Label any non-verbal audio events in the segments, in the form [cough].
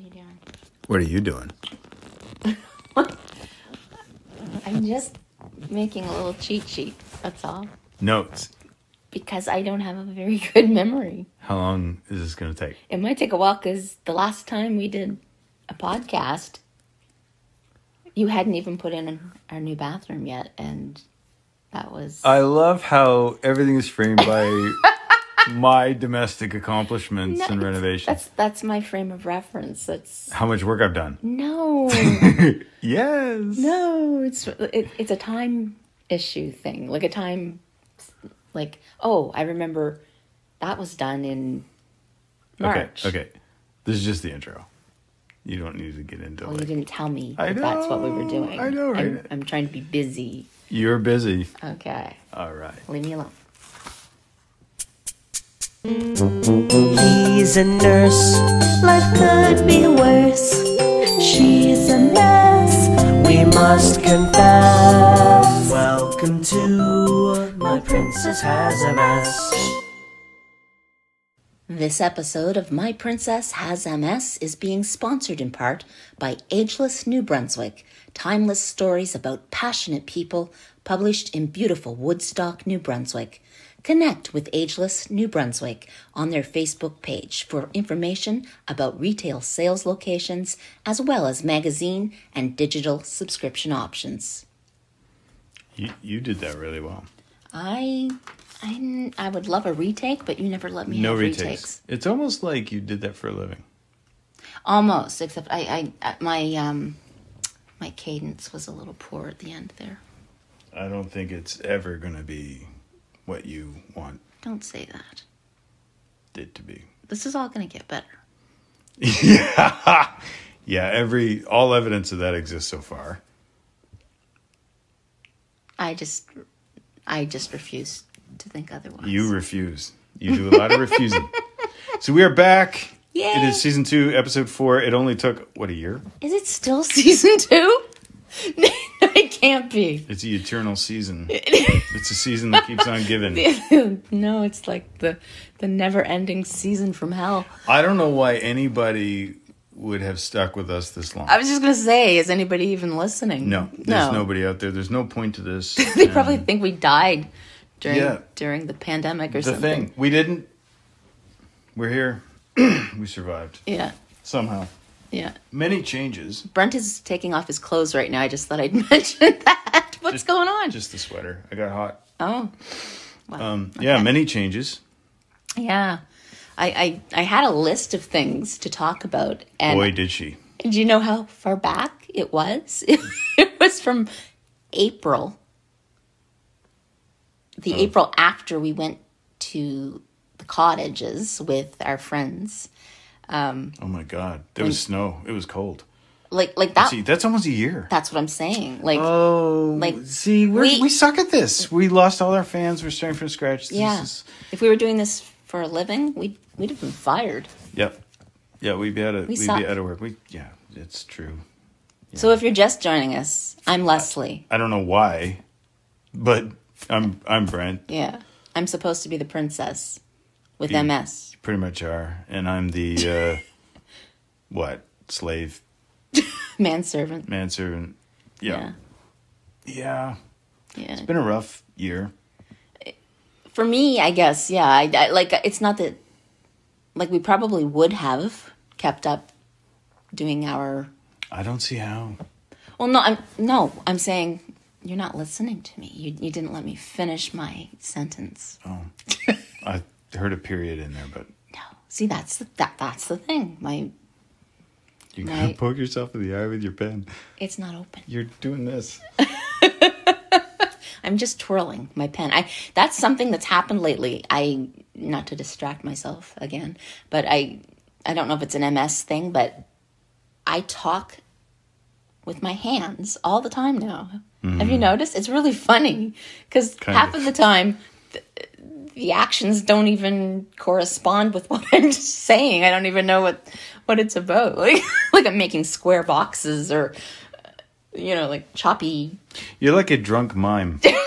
are you doing? What are you doing? [laughs] I'm just making a little cheat sheet. That's all. Notes. Because I don't have a very [laughs] good memory. How long is this going to take? It might take a while because the last time we did a podcast, you hadn't even put in our new bathroom yet, and that was. I love how everything is framed by [laughs] my domestic accomplishments No, and renovations. That's that's my frame of reference. That's How much work I've done. no, [laughs] yes. no. It's it, it's a time issue thing, like a time, like oh, I remember that was done in March. Okay. Okay. This is just the intro. You don't need to get into Well, you didn't tell me I that that's what we were doing. I know, I'm. I'm trying to be busy. you're busy. Okay, All right. leave me alone. He's a nurse. Life could be worse. She's a mess. We must confess. Welcome to My Princess Has a Mess. This episode of My Princess Has MS is being sponsored in part by Ageless New Brunswick, timeless stories about passionate people published in beautiful Woodstock, New Brunswick. Connect with Ageless New Brunswick on their Facebook page for information about retail sales locations as well as magazine and digital subscription options. You you did that really well. I I, I would love a retake, but you never let me No have retakes. retakes. It's almost like you did that for a living. Almost, except I, I, my, um, my cadence was a little poor at the end there. I don't think it's ever going to be what you want Don't say that. it to be. This is all going to get better. yeah. [laughs] Yeah, every all evidence of that exists so far. I just, I just refuse to think otherwise. You refuse. You do a lot of refusing. [laughs] So we are back. Yay. It is season 2, episode 4. It only took what a year? is it still [laughs] season two? No, can't be. It's the eternal season. [laughs] it's a season that keeps on giving. [laughs] no, it's like the the never ending season from hell. I don't know why anybody would have stuck with us this long. I was just gonna say, is anybody even listening? no, there's nobody out there. There's no point to this. [laughs] they And probably think we died during Yeah. during the pandemic or the something. thing. We didn't. We're here. [clears throat] we survived Yeah, somehow. Yeah. Many changes. Brent is taking off his clothes right now. I just thought I'd [laughs] mention that. What's Just- going on? Just the sweater. I got hot. oh, well, Um, Yeah, many changes. yeah. I, I I had a list of things to talk about, and Boy, did she. do you know how far back it was? [laughs] it was from April, the April after we went to the cottages with our friends. Um, oh my God. There was snow. It was cold. Like like that. See, that's almost a year. That's what I'm saying. Like Oh, Like, see, we- we, suck at this. We lost all our fans. We're starting from scratch. This yeah, is- if we were doing this for a living, we'd we'd have been fired. yep. Yeah, we'd be out of, We we would suck. be out of work. We, yeah, it's true. So if you're just joining us, I'm Leslie. I don't know why, but I'm I'm Brent. Yeah. I'm supposed to be the princess with You MS. pretty much are, and I'm the uh, [laughs] what slave Manservant. manservant. Yeah. Yeah, yeah. Yeah. It's been a rough year. For me, I guess, yeah. I, I like it's not that like we probably would have kept up doing our I don't see how. Well, no, I'm no, I'm saying you're not listening to me. You you didn't let me finish my sentence. Oh, [laughs] I heard a period in there, but No. See, that's the, that that's the thing. My you gotta poke yourself in the eye with your pen. it's not open. You're doing this. [laughs] I'm just twirling my pen. I that's something that's happened lately. I not to distract myself again, but I I don't know if it's an MS thing, but I talk with my hands all the time now. Have you mm-hmm. noticed? It's really funny because half of. of the time the, the actions don't even correspond with what I'm [laughs] saying. I don't even know what what it's about. [laughs] Like like I'm making square boxes or you know like choppy You're like a drunk mime. [laughs]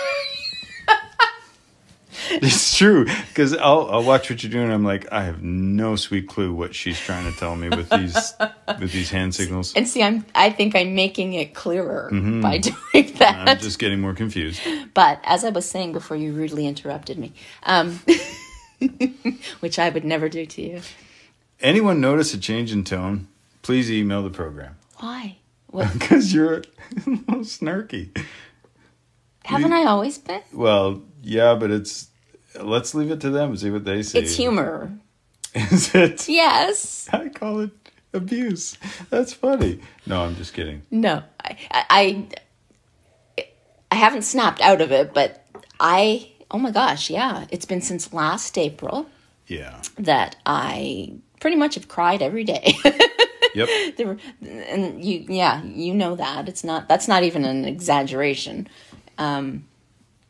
[laughs] It's true because I'll I'll watch what you're doing. I'm like, I have no sweet clue what she's trying to tell me with these [laughs] with these hand signals. And see, I'm I think I'm making it clearer by [laughs] doing that. Mm-hmm. I'm just getting more confused. But as I was saying before, you rudely interrupted me, um, which I would never do to you. Anyone notice a change in tone? Please email the program Why? Because you're a little snarky. haven't I always been? Well, yeah, but it's let's leave it to them and see what they say. It's humor. [laughs] Is it? Yes. I call it abuse. That's funny. No, I'm just kidding. No, I, I, I, I haven't snapped out of it, but I. Oh my gosh, yeah, it's been since last April Yeah. that I pretty much have cried every day. [laughs] Yep. there were, and you, yeah, you know that it's not. That's not even an exaggeration. Um,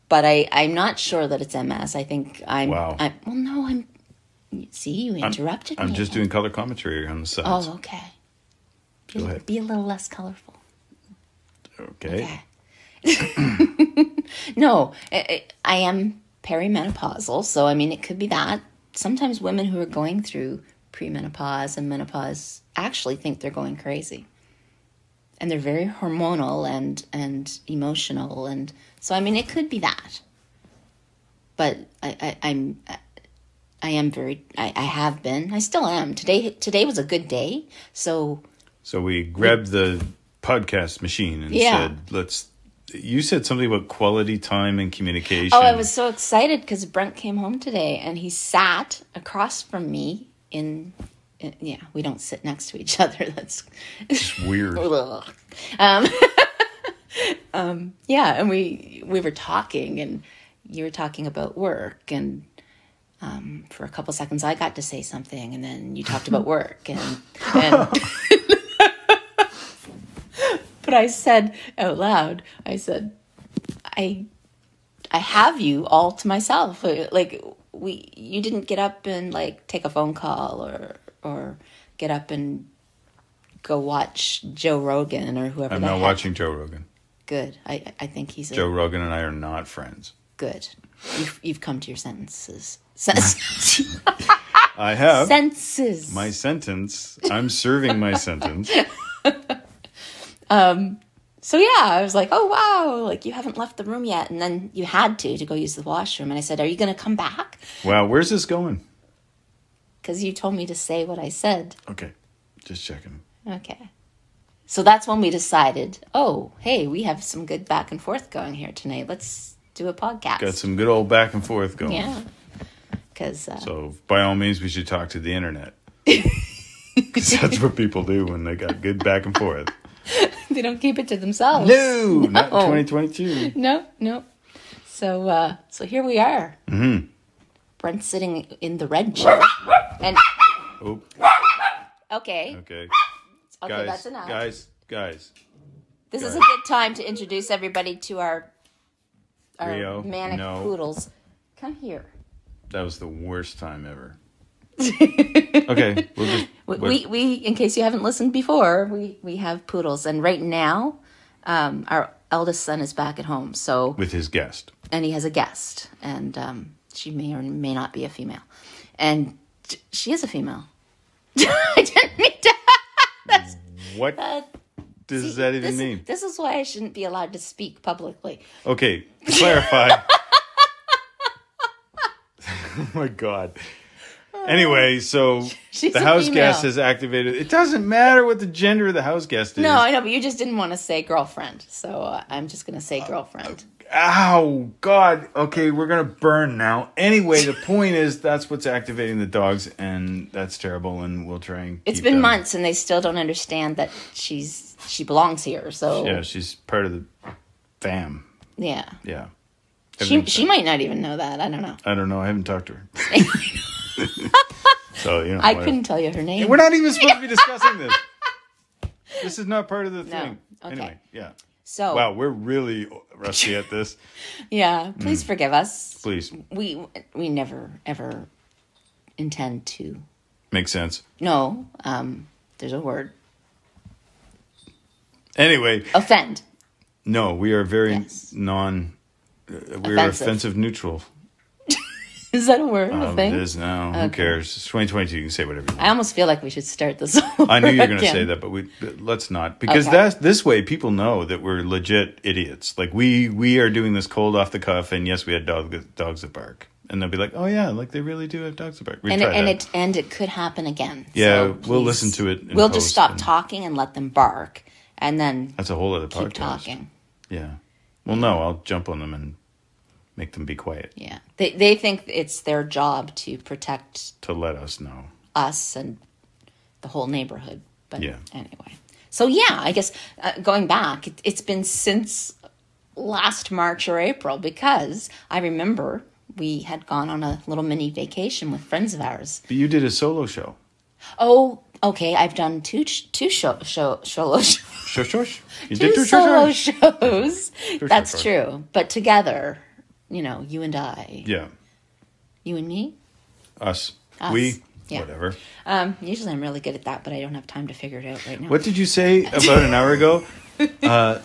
but I, I'm not sure that it's MS. I think I'm. Wow. I'm, well, no, I'm. See, you interrupted I'm me. just doing color commentary on the sides. Oh, okay. Go Be, ahead. be a little less colorful. Okay. Okay. [laughs] no, I, I am perimenopausal, so I mean, it could be that. Sometimes women who are going through premenopause and menopause actually think they're going crazy. And they're very hormonal and, and emotional. And so, I mean, it could be that. But I, I, I'm. I am very. I, I have been. I still am. Today. Today was a good day. So So we grabbed the podcast machine and Yeah. said, "Let's." You said something about quality time and communication. Oh, I was so excited because Brent came home today and he sat across from me in, in- yeah, we don't sit next to each [laughs] other. That's It's weird. [laughs] Um, [laughs] um, yeah, and we we were talking and you were talking about work and um, for a couple seconds I got to say something and then you talked about work and and [laughs] but I said out loud, I said, I I have you all to myself. Uh, Like we you didn't get up and like take a phone call or or get up and go watch Joe Rogan or whoever. I'm not watching Joe Rogan. Good. I I think he's a Joe Rogan and I are not friends. good. You've you've come to your sentences. Sen- [laughs] I have senses. my sentence. I'm serving my sentence. [laughs] um, so yeah, I was like, oh wow, like you haven't left the room yet, and then you had to to go use the washroom, and I said, are you going to come back? Wow, where's this going? Because you told me to say what I said. Okay, just checking. Okay. So that's when we decided, oh, hey, we have some good back and forth going here tonight. Let's do a podcast. Got some good old back and forth going. Yeah. Because uh, So by all means, we should talk to the internet. [laughs] 'Cause that's what people do when they got good back and forth. [laughs] they don't keep it to themselves. No, [laughs] not 2022. No, no. So, uh, so here we are. Mm-hmm. Brent's sitting in the red chair. And, Oh, okay. okay. Okay, Guys, that's enough. guys, guys. This is a good time to introduce everybody to our, our Rio, manic no. poodles. Come here. That was the worst time ever. [laughs] okay, we'll just. We, we, we, in case you haven't listened before, we, we have poodles. And right now, um, our eldest son is back at home. So, with his guest. and he has a guest. And um, she may or may not be a female. And she is a female. [laughs] I didn't mean to. What Uh, does that even this, mean? This is why I shouldn't be allowed to speak publicly. Okay, to [laughs] clarify. [laughs] oh my god. Anyway, so [laughs] She's the house female. guest has activated. It doesn't matter what the gender of the house guest is. No, I know, but you just didn't want to say girlfriend. So uh, I'm just going to say girlfriend. Ow, God. Okay, we're gonna burn now. Anyway, the [laughs] point is that's what's activating the dogs, and that's terrible. And we'll try and. It's been them- months and they still don't understand that she's she belongs here. So Yeah, she's part of the fam. yeah. Yeah. She she might not even know that. I don't know. I don't know. I haven't talked to her. [laughs] so you know, I whatever. couldn't tell you her name. We're not even supposed to be [laughs] discussing this. This is not part of the thing. okay. Anyway, yeah. So Wow, we're really rusty at this. [laughs] yeah, please Mm. forgive us. Please We we never ever intend to. make sense. No, um, there's a word. Anyway, Offend. no, we are very Yes. non. Uh, we're Offensive. offensive neutral. [laughs] Is that a word? a Oh, thing? it is now. Who cares? It's 2022. You can say whatever you want. I almost feel like we should start this. [laughs] I knew you were going to say that, but we but let's not because Okay. that's this way people know that we're legit idiots. Like we we are doing this cold off the cuff, and yes, we had dog, dogs that bark, and they'll be like, "Oh yeah, like they really do have dogs that bark." We and it, and that. it and it could happen again. Yeah, So we'll listen to it in We'll just stop and- talking and let them bark, and then That's a whole other keep podcast. talking. Yeah. Well, no, I'll jump on them and make them be quiet Yeah, they they think it's their job to protect to let us know. us and the whole neighborhood. But Yeah. anyway, so yeah, I guess uh, going back, it, it's been since last March or April because I remember we had gone on a little mini vacation with friends of ours. But you did a solo show. Oh, okay, I've done two two show show solo show, Shush, shush. You two [laughs] did two solo shows. Sure, That's true, but together, you know, you and I, Yeah. you and me. Us. Us. We. Yeah. Whatever. Um, usually I'm really good at that, but I don't have time to figure it out right now. What did you say about an hour ago? [laughs] Uh,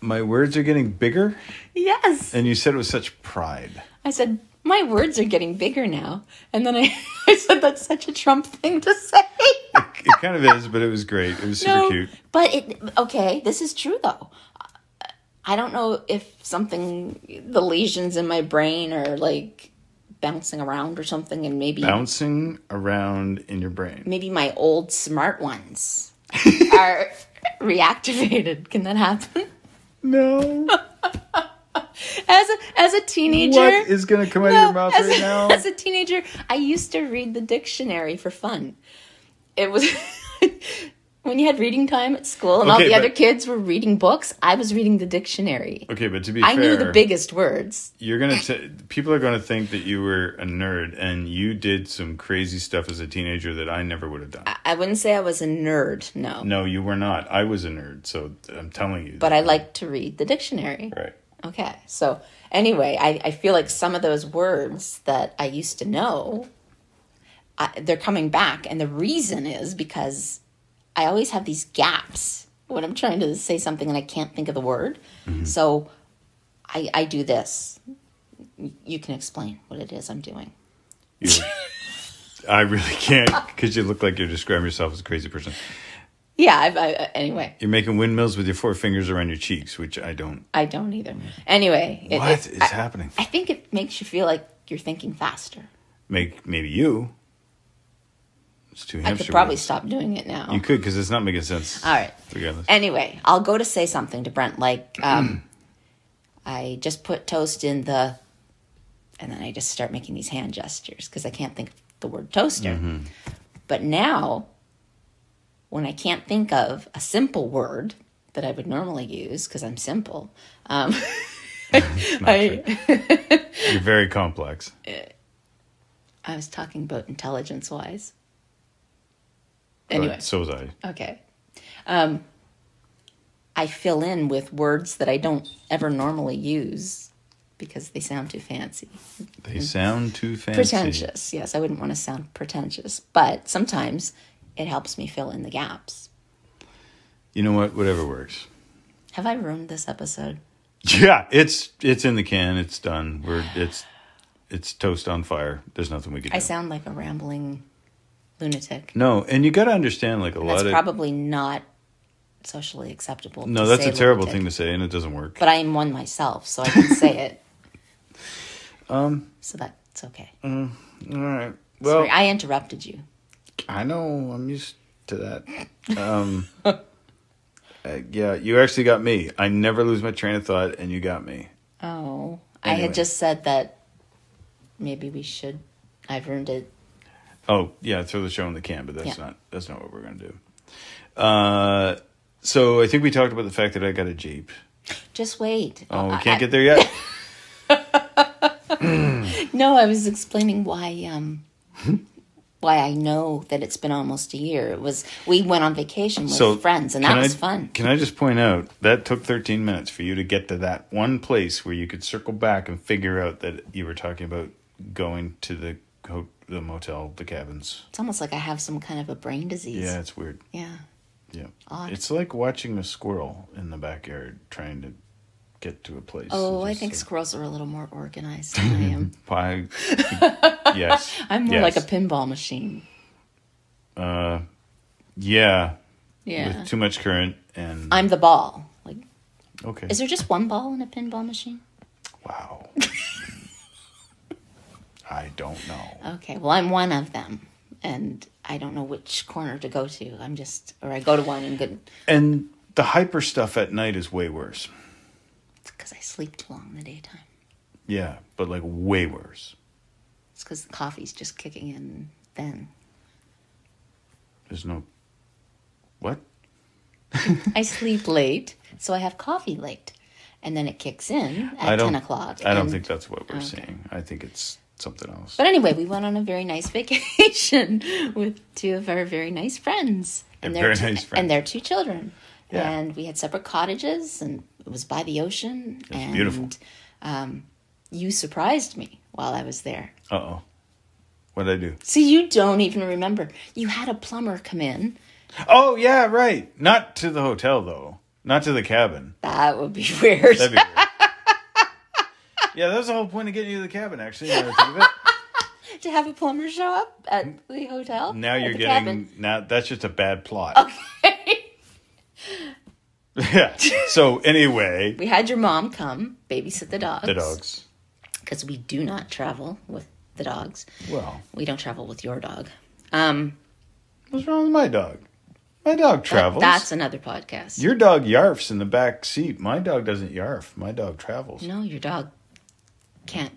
my words are getting bigger, Yes. and you said it with such pride. I said, my words are getting bigger now. And then I, [laughs] I said, that's such a Trump thing to say. It kind of is, but it was great. It was super No, cute. But it, okay, this is true though. I don't know if something, the lesions in my brain are like bouncing around or something, and maybe, Bouncing around in your brain. maybe my old smart ones [laughs] are reactivated. Can that happen? No. [laughs] As a, as a teenager. What is going to come out of your mouth as, right now? [laughs] as a teenager, I used to read the dictionary for fun. It was when you had reading time at school and all Okay, the other kids were reading books, I was reading the dictionary. Okay, but to be I fair, knew the biggest words. you're gonna t- people are gonna think that you were a nerd and you did some crazy stuff as a teenager that I never would have done. I wouldn't say I was a nerd, no. no, you were not. I was a nerd, so I'm telling you. But I like to read the dictionary. right. Okay. So anyway, I, I feel like some of those words that I used to know, I, they're coming back. And the reason is because I always have these gaps when I'm trying to say something and I can't think of the word. Mm-hmm. So I, I do this. You can explain what it is I'm doing. [laughs] I really can't because you look like you're describing yourself as a crazy person. Yeah. I, I, anyway, You're making windmills with your four fingers around your cheeks, which I don't. I don't either. Anyway, it- it- is I, happening? I think it makes you feel like you're thinking faster. Make maybe you. It's two I could probably wheels. stop doing it now. You could because it's not making sense. All right. Regardless. Anyway, I'll go to say something to Brent like, [clears throat] um, I just put toast in the, and then I just start making these hand gestures because I can't think of the word toaster. But now, when I can't think of a simple word that I would normally use because I'm simple, um, [laughs] [laughs] I, You're very complex. [laughs] I was talking about intelligence wise. But Anyway. so was I. Okay. Um, I fill in with words that I don't ever normally use because they sound too fancy. They sound too fancy. Pretentious. Yes, I wouldn't want to sound pretentious, but sometimes it helps me fill in the gaps. You know what? Whatever works. Have I ruined this episode? Yeah, it's it's in the can. It's done. We're it's it's toast on fire. There's nothing we can do. I sound like a rambling lunatic. no, and you got to understand, like a That's lot of probably not socially acceptable. no, that's a terrible lunatic. thing to say, and it doesn't work. But I am one myself, so I can say it. [laughs] Um. So that's okay. All right. Well, Sorry, I interrupted you. I know. I'm used to that. [laughs] Um. uh, yeah, you actually got me. I never lose my train of thought, and you got me. Oh, I had just said that maybe we should. I've earned it. Oh yeah, throw the show in the can, but that's Yeah. not that's not what we're gonna do. Uh, so I think we talked about the fact that I got a Jeep. Just wait. Oh, we can't I- get there yet. [laughs] [clears throat] No, I was explaining why. Um, why I know that it's been almost a year. It was we went on vacation with so friends, and that was fun. Can I just point out that took 13 minutes for you to get to that one place where you could circle back and figure out that you were talking about going to the ho- the motel, the cabins. It's almost like I have some kind of a brain disease. Yeah, it's weird. Yeah. Yeah, Odd. it's like watching a squirrel in the backyard trying to get to a place. Oh, I think say- squirrels are a little more organized [laughs] than I am. [laughs] Pie. [laughs] yes. I'm more yes. like a pinball machine. Uh, yeah. Yeah. With too much current and I'm the ball. Like, okay. is there just one ball in a pinball machine? wow. I don't know. Okay, well, I'm one of them, and I don't know which corner to go to. I'm just, or I go to one and good And the hyper stuff at night is way worse. It's because I sleep too long in the daytime. Yeah, but like way worse. It's because the coffee's just kicking in then. There's no. What? [laughs] I sleep late, so I have coffee late, and then it kicks in at ten o'clock. I don't and- think that's what we're oh, Okay. saying. I think it's something else. But anyway, we went on a very nice [laughs] vacation with two of our very nice friends. And their very two- nice friends. And their two children. Yeah. And we had separate cottages, and it was by the ocean. and beautiful. Um, you surprised me while I was there. Uh oh. What did I do? See, you don't even remember. You had a plumber come in. Oh yeah, right. Not to the hotel though. Not to the cabin. That would be [laughs] weird. That'd be weird. Yeah, that was the whole point of getting you to the cabin. Actually, now that I think of it. [laughs] to have a plumber show up at the hotel. now you're getting cabin. now. That's just a bad plot. Okay. [laughs] yeah. So anyway, we had your mom come babysit the dogs. the dogs. because we do not travel with the dogs. Well, We don't travel with your dog. Um, what's wrong with my dog? My dog that- travels. that's another podcast. Your dog yarfs in the back seat. My dog doesn't yarf. My dog travels. no, your dog can't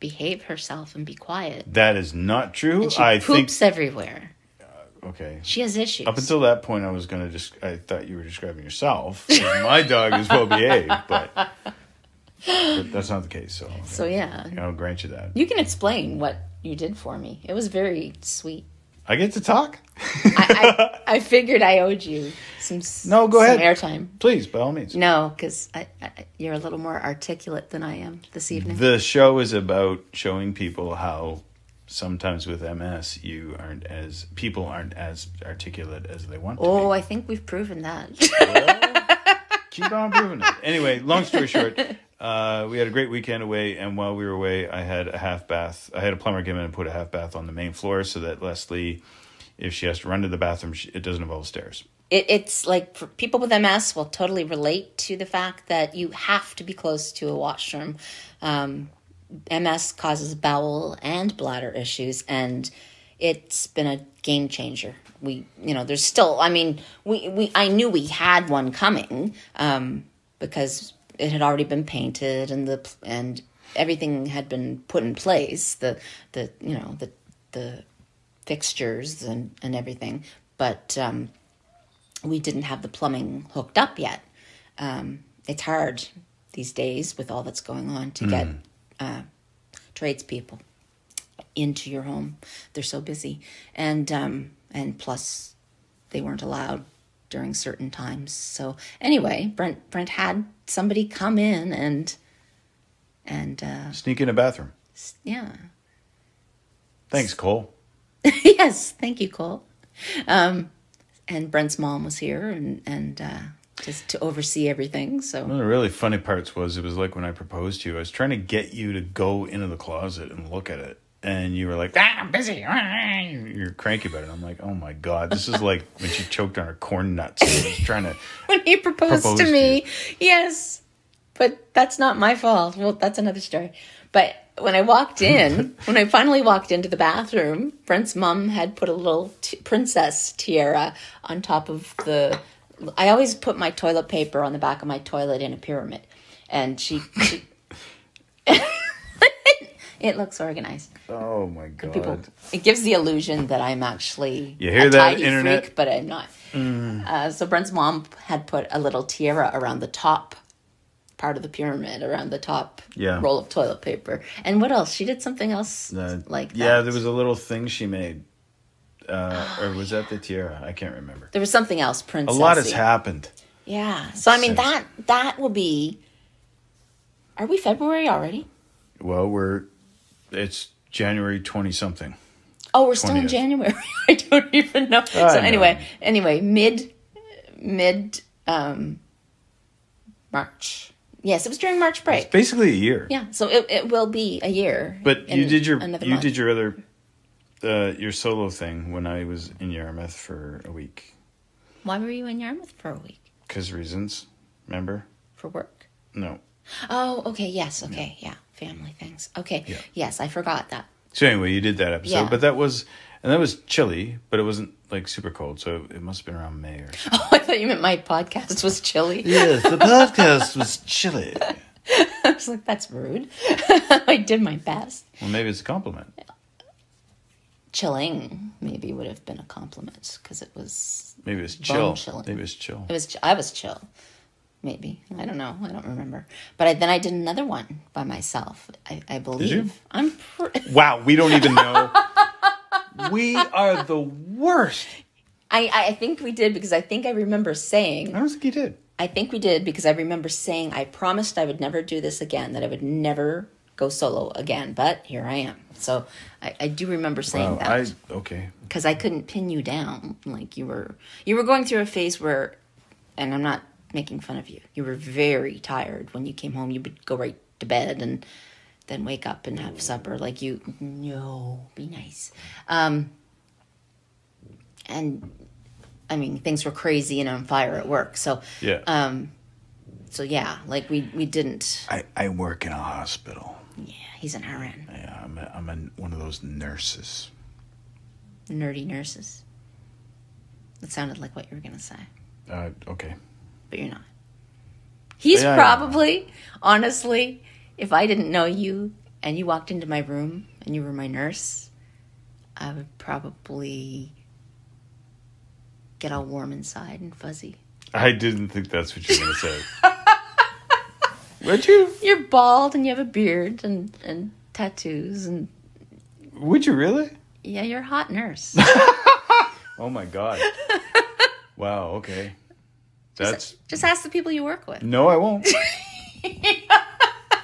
behave herself and be quiet. That is not true. And she I think. poops everywhere. Uh, okay. She has issues. Up until that point, I was gonna just. I thought you were describing yourself. [laughs] my dog is well behaved, but, but that's not the case. So, so yeah, I'll grant you that. you can explain what you did for me. It was very sweet. I get to talk. I, I, [laughs] I figured I owed you some No, go some ahead. airtime. Please, by all means. No, because you're a little more articulate than I am this evening. The show is about showing people how sometimes with MS you aren't as people aren't as articulate as they want to oh. I think we've proven that. Keep on proving it. Anyway, long story short, uh, we had a great weekend away, and while we were away, I had a half bath. I had a plumber come in and put a half bath on the main floor so that Leslie, if she has to run to the bathroom, she, it doesn't involve stairs. it, it's like for people with MS will totally relate to the fact that you have to be close to a washroom. Um, MS causes bowel and bladder issues, and it's been a game changer. We, you know, there's still. I mean, we, we I knew we had one coming um, because it had already been painted and the and everything had been put in place. The the you know the the fixtures and and everything, but. Um, we didn't have the plumbing hooked up yet. Um, it's hard these days with all that's going on to get uh, tradespeople into your home. They're so busy, and um, and plus they weren't allowed during certain times. So anyway, Brent Brent had somebody come in and and uh, Sneak in a bathroom. yeah. Thanks, Cole. [laughs] yes, thank you, Cole. Um, and Brent's mom was here and and uh, just to oversee everything. So One of the really funny parts was it was like when I proposed to you, I was trying to get you to go into the closet and look at it. And you were like, ah, I'm busy. [laughs] You're cranky about it. I'm like, oh my God. This is like when she choked on her corn nuts. trying to. [laughs] when he proposed, Proposed to to me, yes, but that's not my fault. Well, that's another story. But when I walked in, [laughs] when I finally walked into the bathroom, Brent's mom had put a little t- princess tiara on top of the. I always put my toilet paper on the back of my toilet in a pyramid, and she. she it looks organized. Oh my God. People, it gives the illusion that I'm actually You hear a that, tidy Internet? freak, but I'm not. Uh, so Brent's mom had put a little tiara around the top part of the pyramid, around the top Yeah. roll of toilet paper. And what else? She did something else Uh, like that. Yeah, there was a little thing she made. Uh, or was that the tiara? I can't remember. There was something else, princess. A lot has happened. Yeah. So I mean Since- that that will be. Are we February already? Well, we're. It's January 20 something. Oh, we're still in January. [laughs] I don't even know. so know. anyway, anyway, mid mid um March. Yes, it was during March break. Basically a year. Yeah, so it, it will be a year. But you did your another you month. did your other uh, your solo thing when I was in Yarmouth for a week. Why were you in Yarmouth for a week? Cause reasons. Remember? For work? No. Oh, okay. Yes. Okay. Yeah. Family things. Okay. Yeah. Yes, I forgot that. So anyway, you did that episode, Yeah. but that was and that was chilly, but it wasn't like super cold, so it must have been around May or something. [laughs] Oh, I thought you meant my podcast was chilly. yes, the [laughs] podcast was chilly. I was like, that's rude. [laughs] I did my best. Well, maybe it's a compliment. Chilling maybe would have been a compliment because it was. Maybe it's Bone chill. chilling. Maybe it's chill. It was. ch- I was chill. Maybe I don't know. I don't remember. But I, then I did another one by myself. I, I believe. you? I'm. Pr- [laughs] Wow, we don't even know. we are the worst. I I think we did because I think I remember saying. I don't think you did. I think we did because I remember saying I promised I would never do this again, that I would never go solo again. But here I am. So I, I do remember saying Wow, I that okay. because I couldn't pin you down like you were. You were going through a phase where, and I'm not making fun of you. You were very tired when you came home. You would go right to bed and then wake up and have supper. Like you, no, be nice. Um, and I mean, things were crazy and on fire at work. So Yeah. um, so yeah, like we we didn't. I, I work in a hospital. Yeah, he's an RN. Yeah, I'm a, I'm a, one of those nurses. Nerdy nurses. That sounded like what you were gonna say, Uh, okay. But you're not. He's Yeah, probably, honestly, if I didn't know you and you walked into my room and you were my nurse, I would probably get all warm inside and fuzzy. I didn't think that's what you were going to say. [laughs] Would you? You're bald and you have a beard and and tattoos and Would you really? yeah, you're a hot nurse. [laughs] Oh my god. [laughs] wow. Okay. That's Just ask the people you work with. no, I won't. [laughs]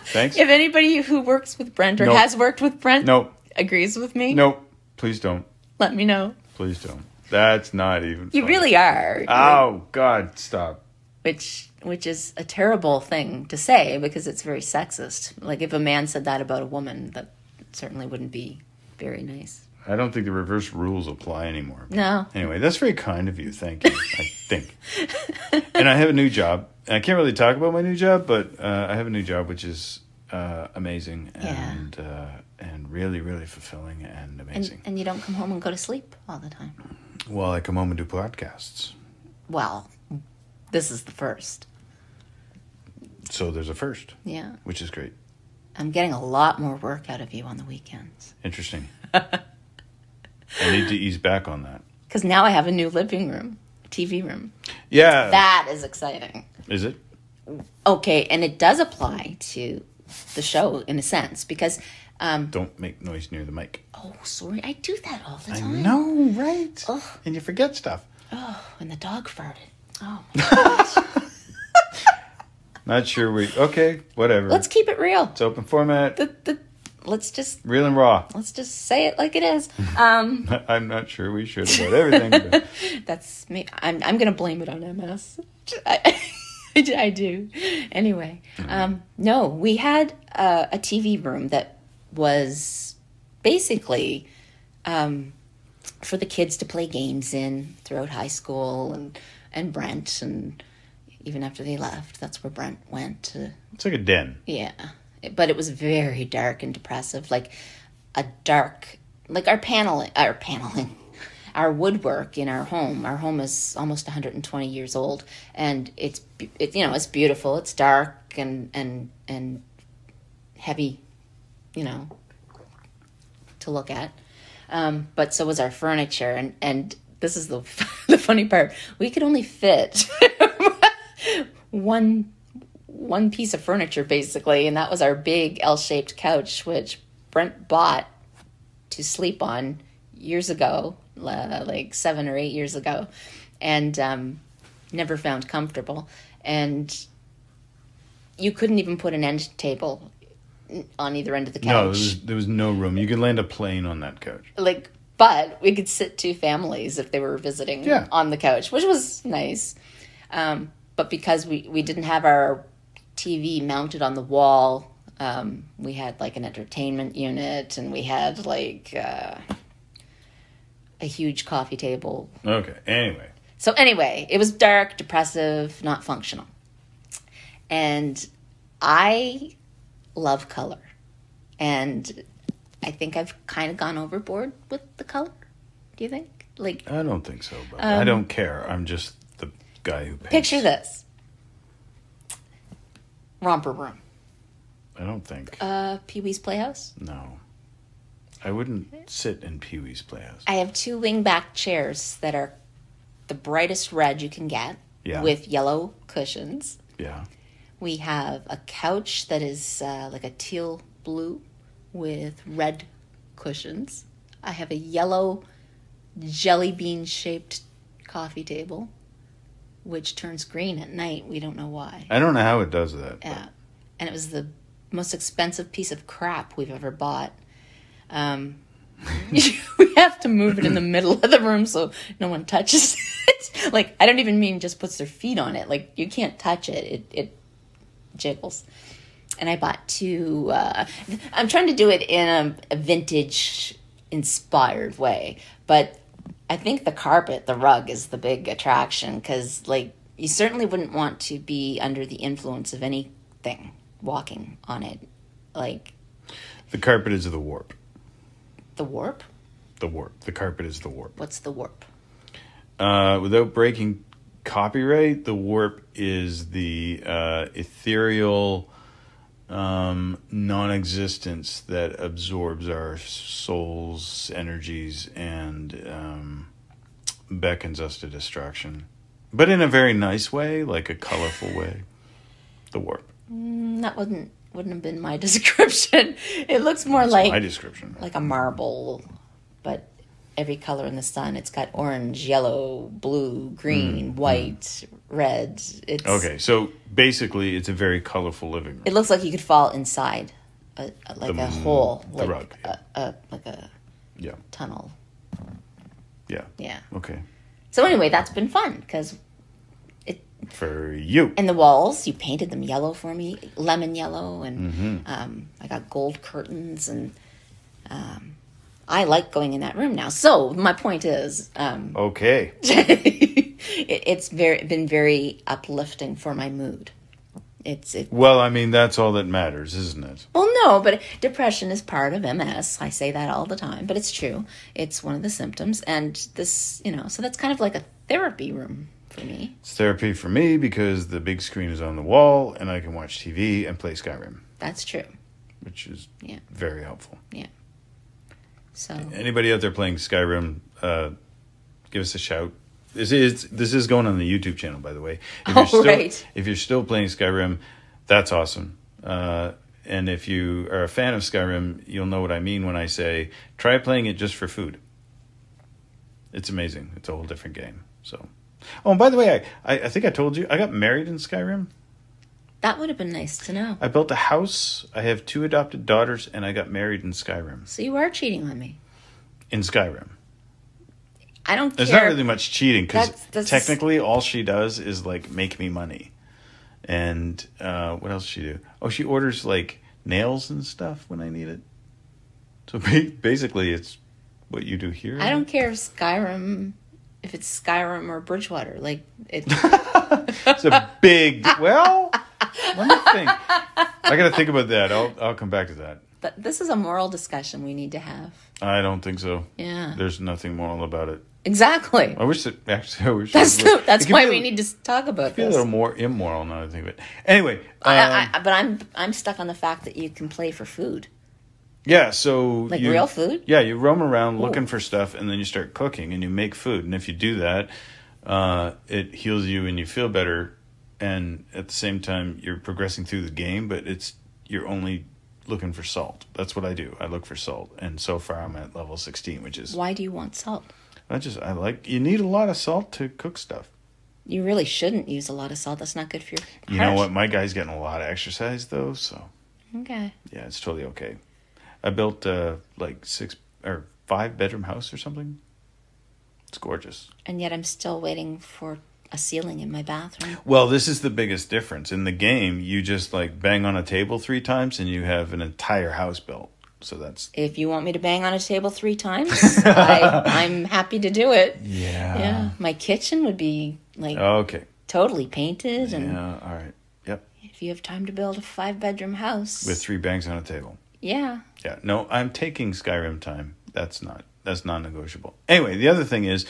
Thanks. If anybody who works with Brent or Nope. has worked with Brent Nope. agrees with me, Nope. Please don't. let me know. Please don't. That's not even. You funny. really are. Oh God! Stop. Which which is a terrible thing to say because it's very sexist. Like if a man said that about a woman, that certainly wouldn't be very nice. I don't think the reverse rules apply anymore. No. Anyway, that's very kind of you. Thank you. I think. [laughs] And I have a new job. And I can't really talk about my new job, but uh, I have a new job which is uh, amazing Yeah. and uh, and really, really fulfilling and And amazing. and you don't come home and go to sleep all the time. well, I come home and do podcasts, Well, this is the first. so there's a first, Yeah. which is great. I'm getting a lot more work out of you on the weekends. Interesting. [laughs] I need to ease back on that. Because now I have a new living room, TV room. Yeah. That is exciting. is it? Okay, and it does apply to the show in a sense because, um, Don't make noise near the mic. oh, sorry, I do that all the time. I know, right? Ugh. And you forget stuff. Oh, and the dog farted. Oh, my. [laughs] Not sure we. Okay, whatever. let's keep it real. It's open format, The, the, let's just real and raw. let's just say it like it is. Um, [laughs] I'm not sure we should about everything. [laughs] That's me. I'm I'm gonna blame it on MS. I, [laughs] I do. Anyway, um, no, we had uh, a TV room that was basically um, for the kids to play games in throughout high school and and Brent and even after they left, that's where Brent went to it's like a den. yeah. But it was very dark and depressive. Like a dark like our paneling our paneling. [laughs] Our woodwork in our home. Our home is almost 120 years old and it's it, you know, it's beautiful. It's dark and and and heavy, you know, to look at. Um, but so was our furniture and and this is the [laughs] the funny part. We could only fit [laughs] one one piece of furniture basically, and that was our big L-shaped couch, which Brent bought to sleep on years ago, like seven or eight years ago, and um, never found comfortable. And you couldn't even put an end table on either end of the couch. No, there was, there was no room. You could land a plane on that couch. like but we could sit two families if they were visiting Yeah. on the couch which was nice um, but because we, we didn't have our TV mounted on the wall. Um, we had like an entertainment unit, and we had like uh, a huge coffee table. Okay. Anyway, So anyway, it was dark, depressive, not functional. And I love color. And I think I've kind of gone overboard with the color. Do you think? Like I don't think so, but I don't care. I'm just the guy who paints. Um, picture this. Romper room. I don't think. Uh Pee-wee's Playhouse. no. I wouldn't sit in Pee Wee's Playhouse. I have two wingback chairs that are the brightest red you can get Yeah. with yellow cushions. Yeah. We have a couch that is uh, like a teal blue with red cushions. I have a yellow jelly bean shaped coffee table, which turns green at night. We don't know why. I don't know how it does that. but- Yeah. And it was the most expensive piece of crap we've ever bought. Um, [laughs] [laughs] we have to move it in the middle of the room so no one touches [laughs] it. like, I don't even mean just puts their feet on it. Like, you can't touch it. It, it jiggles. And I bought two. Uh, I'm trying to do it in a, a vintage inspired way, but I think the carpet, the rug, is the big attraction because, like, you certainly wouldn't want to be under the influence of anything walking on it, like The carpet is the warp. the warp. The warp. The carpet is the warp. What's the warp? Uh, without breaking copyright, the warp is the uh, ethereal um, non-existence that absorbs our souls, energies, and um, beckons us to destruction, but in a very nice way, like a colorful [laughs] way. The warp. Mm, That wouldn't wouldn't have been my [laughs] description. It looks more That's like my description. like a marble, but every color in the sun. It's got orange, yellow, blue, green, white, red. It's Okay, so basically, it's a very colorful living room. It looks like you could fall inside, a, a- like The a hole, like rug, yeah. a, a like a Yeah, tunnel. yeah. Yeah. Okay, So anyway, that's been fun because it. for you. and the walls you painted them yellow for me, lemon yellow, and Mm-hmm. um, I got gold curtains, and um, I like going in that room now. So my point is, um, Okay. [laughs] it, it's very been very uplifting for my mood. It's it. Well, I mean, that's all that matters, isn't it? Well, no, but depression is part of MS. I say that all the time, but it's true. It's one of the symptoms, and this, you know, so that's kind of like a therapy room for me. It's therapy for me because the big screen is on the wall and I can watch TV and play Skyrim, That's true. which is Yeah. very helpful. So Anybody out there playing Skyrim, uh, give us a shout. This is this is going on the YouTube channel, by the way. If Oh, [laughs] still, right. If you're still playing Skyrim, that's awesome. Uh, and if you are a fan of Skyrim, you'll know what I mean when I say try playing it just for food. It's amazing. It's a whole different game. So, oh, and by the way, I, I, I think I told you I got married in Skyrim. That would have been nice to know. I built a house. I have two adopted daughters, and I got married in Skyrim. So you are cheating on me. In Skyrim. I don't There's care. not really much cheating because That's- that's- technically all she does is like make me money. And uh, what else does she do? Oh, she orders like nails and stuff when I need it. So ba- basically, it's what you do here. I don't care if Skyrim, if it's Skyrim or Bridgewater. Like it. [laughs] It's a big. well, [laughs] let me think. I got to think about that. I'll I'll come back to that. but this is a moral discussion we need to have. I don't think so. Yeah. There's nothing moral about it. Exactly. I wish that actually. I wish That's it the, that's why be we a- need to talk about Be a little more immoral now that I think of it. Anyway, I, um, I, but I'm I'm stuck on the fact that you can play for food, Yeah, so like you, real food. Yeah, you roam around Ooh. looking for stuff, and then you start cooking, and you make food. And if you do that, uh, it heals you, and you feel better. And at the same time, you're progressing through the game, but it's you're only looking for salt. That's what I do. I look for salt, and so far I'm at level sixteen, which is Why do you want salt? I just I like. You need a lot of salt to cook stuff. You really shouldn't use a lot of salt. That's not good for your. You know what? My guy's getting a lot of exercise though, so Okay. yeah, it's totally okay. I built uh, like six or five bedroom house or something. It's gorgeous. And yet I'm still waiting for a ceiling in my bathroom. Well, this is the biggest difference. In the game, you just like bang on a table three times and you have an entire house built. So that's If you want me to bang on a table three times, [laughs] I, I'm happy to do it. yeah. Yeah, my kitchen would be like Okay. totally painted, and Yeah. All right. Yep. if you have time to build a five bedroom house, With three bangs on a table. yeah, Yeah. No, I'm taking Skyrim time. That's not. That's non-negotiable. Anyway, the other thing is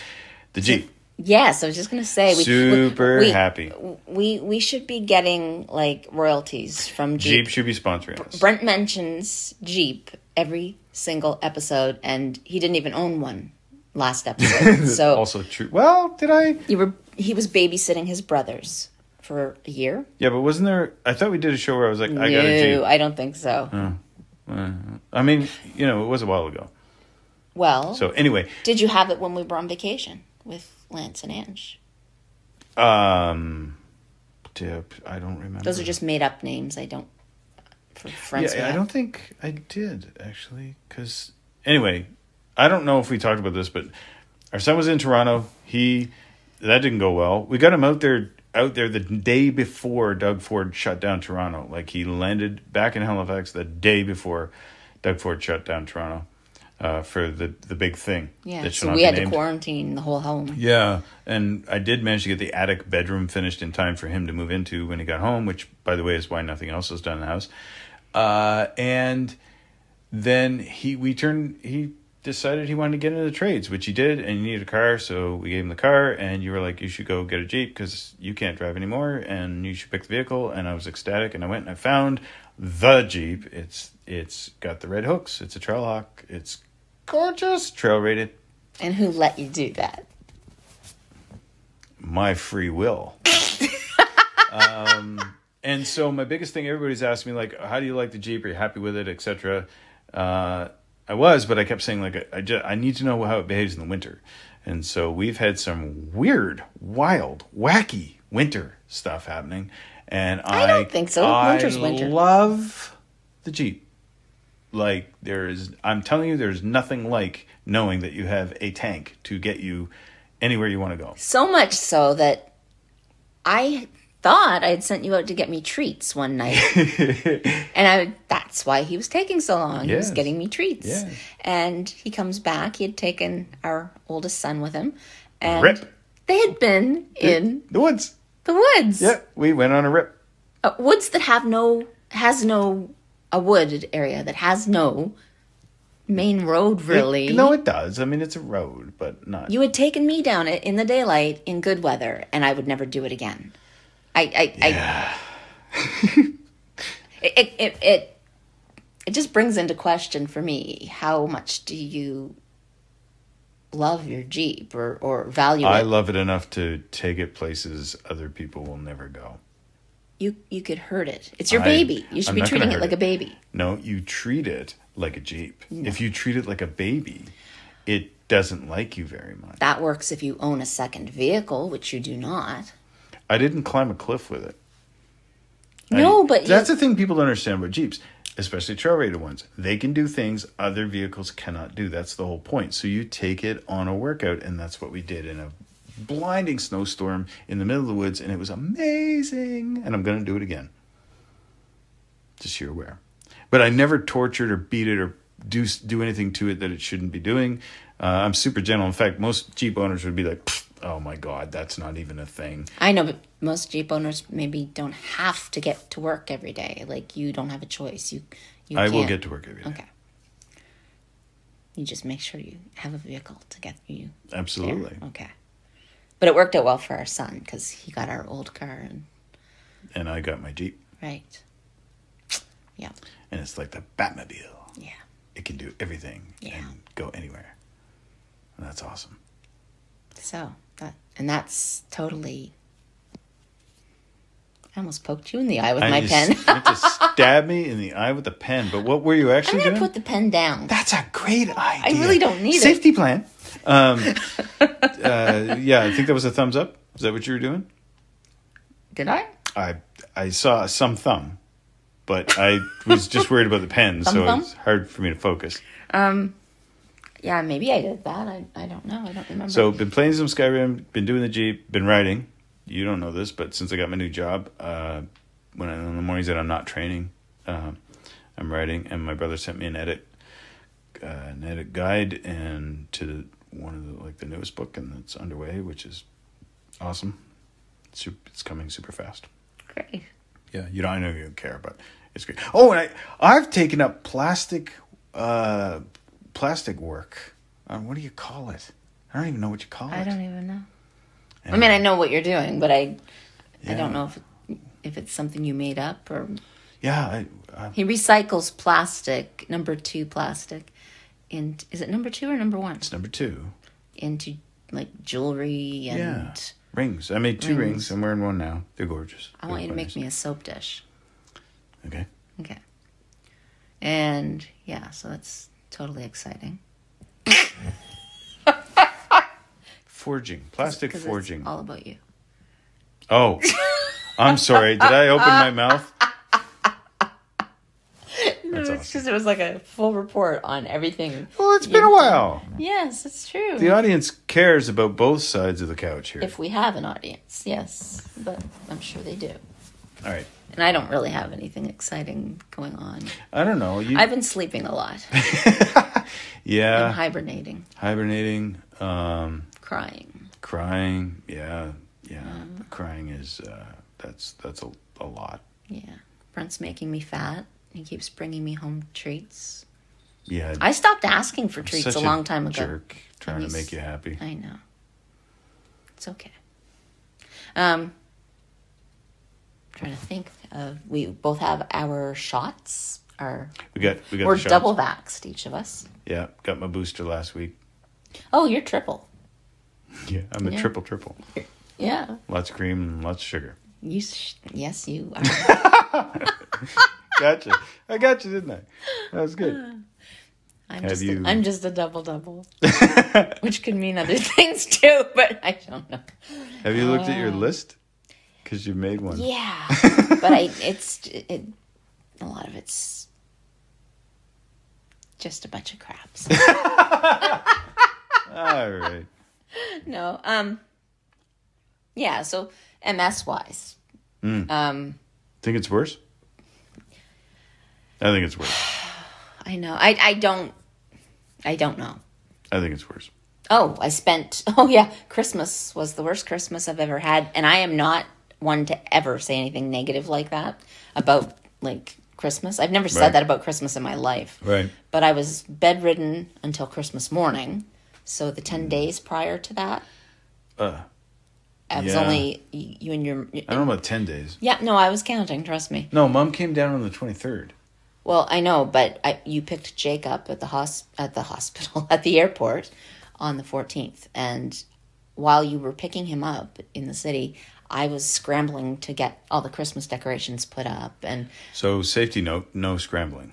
the Jeep. Yes, I was just gonna say, we, Super we, happy. We we should be getting like royalties from Jeep Jeep. should be sponsoring us. Brent mentions Jeep every single episode, and he didn't even own one last episode. [laughs] So also true. Well, did I? you were he was babysitting his brothers for a year. Yeah, but wasn't there? I thought we did a show where I was like, I got a Jeep. I don't think so. Oh, I mean, you know, it was a while ago. Well, So anyway, did you have it when we were on vacation with Lance and Ange? um, dip. I don't remember. Those are just made up names. I don't. For friends, Yeah, I don't think I did actually. Because anyway, I don't know if we talked about this, but our son was in Toronto. He that didn't go well. We got him out there out there the day before Doug Ford shut down Toronto. Like he landed back in Halifax the day before Doug Ford shut down Toronto uh, for the the big thing. Yeah, so we had named. to quarantine the whole home. Yeah, and I did manage to get the attic bedroom finished in time for him to move into when he got home, which, by the way, is why nothing else was done in the house. Uh, and then he, we turned, he decided he wanted to get into the trades, which he did, and he needed a car, so we gave him the car, and you were like, you should go get a Jeep because you can't drive anymore, and you should pick the vehicle, and I was ecstatic, and I went and I found the Jeep. It's it's got the red hooks, it's a Trailhawk, it's gorgeous, trail rated. And who let you do that? my free will. [laughs] um, and so my biggest thing, everybody's asked me like, how do you like the Jeep? Are you happy with it, etc. Uh, I was, but I kept saying like, I, I just I need to know how it behaves in the winter. And so we've had some weird, wild, wacky winter stuff happening. And I, don't think so. Winter's I winter. Love the Jeep. Like there is, I'm telling you, there's nothing like knowing that you have a tank to get you anywhere you want to go. So much so that I thought I had sent you out to get me treats one night, [laughs] and I that's why he was taking so long. He was getting me treats, Yes. and he comes back. He had taken our oldest son with him, and Rip. they had been in The woods. the woods. Yeah, we went on a rip. uh, woods that have no has no a wooded area that has no main road really It- no, it does. I mean, it's a road, but not. you had taken me down it in the daylight in good weather and i would never do it again i i, I [laughs] it, it it it it just brings into question for me how much do you love your jeep or or value I it love it enough to take it places other people will never go. You you could hurt it it's your I- baby you should I'm be treating it like it. a baby No, you treat it like a Jeep. If you treat it like a baby, it doesn't like you very much. That works if you own a second vehicle, which you do not. I didn't climb a cliff with it. No, I- but that's you, the thing people don't understand about Jeeps, especially trail rated ones. They can do things other vehicles cannot do. That's the whole point. So you take it on a workout, and that's what we did in a blinding snowstorm in the middle of the woods, and it was amazing. And I'm going to do it again. Just so you're aware. But I never tortured or beat it or do do anything to it that it shouldn't be doing. Uh, I'm super gentle. In fact, most Jeep owners would be like, "Oh my God, that's not even a thing." I know, but most Jeep owners maybe don't have to get to work every day. Like you don't have a choice. You, you I will can't- get to work every day. Okay. You just make sure you have a vehicle to get you there. Absolutely. Okay. But it worked out well for our son because he got our old car and And I got my Jeep. right. Yeah. and it's like the Batmobile. Yeah. It can do everything Yeah. and go anywhere. And that's awesome. So that and that's totally. I almost poked you in the eye with I my just- pen. you to [laughs] stab me in the eye with a pen. But what were you actually I'm gonna doing? put the pen down. that's a great idea. I really don't need it. Safety plan. Um, [laughs] uh, yeah, I think that was a thumbs up. Is that what you were doing? Did I? I I saw some thumb, but I was just worried about the pen, [laughs] so Thumb, it's hard for me to focus. Yeah, maybe I did that. I, I don't know. I don't remember. So been playing some Skyrim, been doing the Jeep, been riding. You don't know this, but since I got my new job, uh, when I, in the mornings that I'm not training, um, I'm writing, and my brother sent me an edit, uh, an edit guide, and to one of the like the newest book, and it's underway, which is awesome. Super, it's coming super fast. Great. Yeah, you don't. I know you don't care, but it's great. Oh, and I I've taken up plastic, uh, plastic work. Uh, what do you call it? I don't even know what you call it. I don't even know. I mean, I know what you're doing, but I, I don't know if if it's something you made up or Yeah, I, I, he recycles plastic, number two plastic, and is it number two or number one it's number two. into like jewelry and Yeah. Rings. I made two Rings. rings. I'm wearing one now. They're gorgeous. I want you to make me a soap dish. Okay. Okay. And yeah, so that's totally exciting. [laughs] Forging. Plastic it's forging. all about you. Oh, I'm sorry. Did I open my mouth? [laughs] That's awesome. because it was like a full report on everything. Well, it's been a while. Yes, it's true. The audience cares about both sides of the couch here. if we have an audience, yes, but I'm sure they do. All right. And I don't really have anything exciting going on. I don't know. You, I've been sleeping a lot, [laughs] yeah. and hibernating, hibernating, um, crying. crying. Yeah, yeah. Crying is uh, that's that's a, a lot. Yeah, Brent's making me fat. He keeps bringing me home treats. Yeah, I stopped asking for treats a long time ago. Jerk, trying to make you happy. I know. It's okay. Um, trying to think of we both have our shots. Our We got we got we're double vaxxed each of us. Yeah, got my booster last week. Oh, you're triple. Yeah, I'm a Yeah. triple triple. Yeah. Lots of cream and lots of sugar. You sh- yes, you are. [laughs] Gotcha. I got you, didn't I? That was good. I'm Have just you- a, I'm just a double double, [laughs] which could mean other things too, but I don't know. Have you looked at your list? Because you made one. Uh, Yeah, [laughs] but I it's it a lot of it's just a bunch of craps. All right. [laughs] no, um, yeah. So MS wise, Hmm. um, Think it's worse? I think it's worse. [sighs] I know I I don't I don't know. I think it's worse. Oh, I spent. [laughs] Oh yeah, Christmas was the worst Christmas I've ever had, and I am not one to ever say anything negative like that about like Christmas. I've never said Right. that about Christmas in my life. Right. But I was bedridden until Christmas morning, so the ten days prior to that, Uh, I was Yeah. only you and your. I don't know about 10 days. Yeah, no, I was counting. Trust me. No, mom came down on the 23rd. Well, I know, but I, you picked Jake up at the hos- at the [laughs] hospital at the airport on the 14th, and while you were picking him up in the city, I was scrambling to get all the Christmas decorations put up, and So, safety note no scrambling.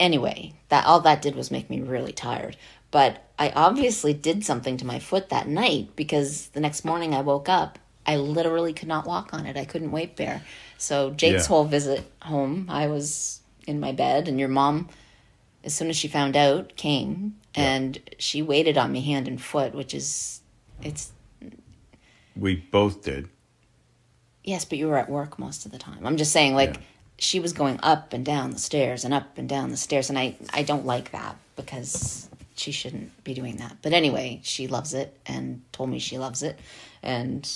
anyway, that all that did was make me really tired. But I obviously did something to my foot that night because the next morning I woke up, I literally could not walk on it. I couldn't weight bear. So Jake's Yeah. whole visit home, I was in my bed, and your mom, as soon as she found out, came and she waited on me hand and foot, which is it's We both did. Yes, but you were at work most of the time. I'm just saying, like, Yeah. she was going up and down the stairs and up and down the stairs, and I, I don't like that because she shouldn't be doing that. But anyway, she loves it and told me she loves it, and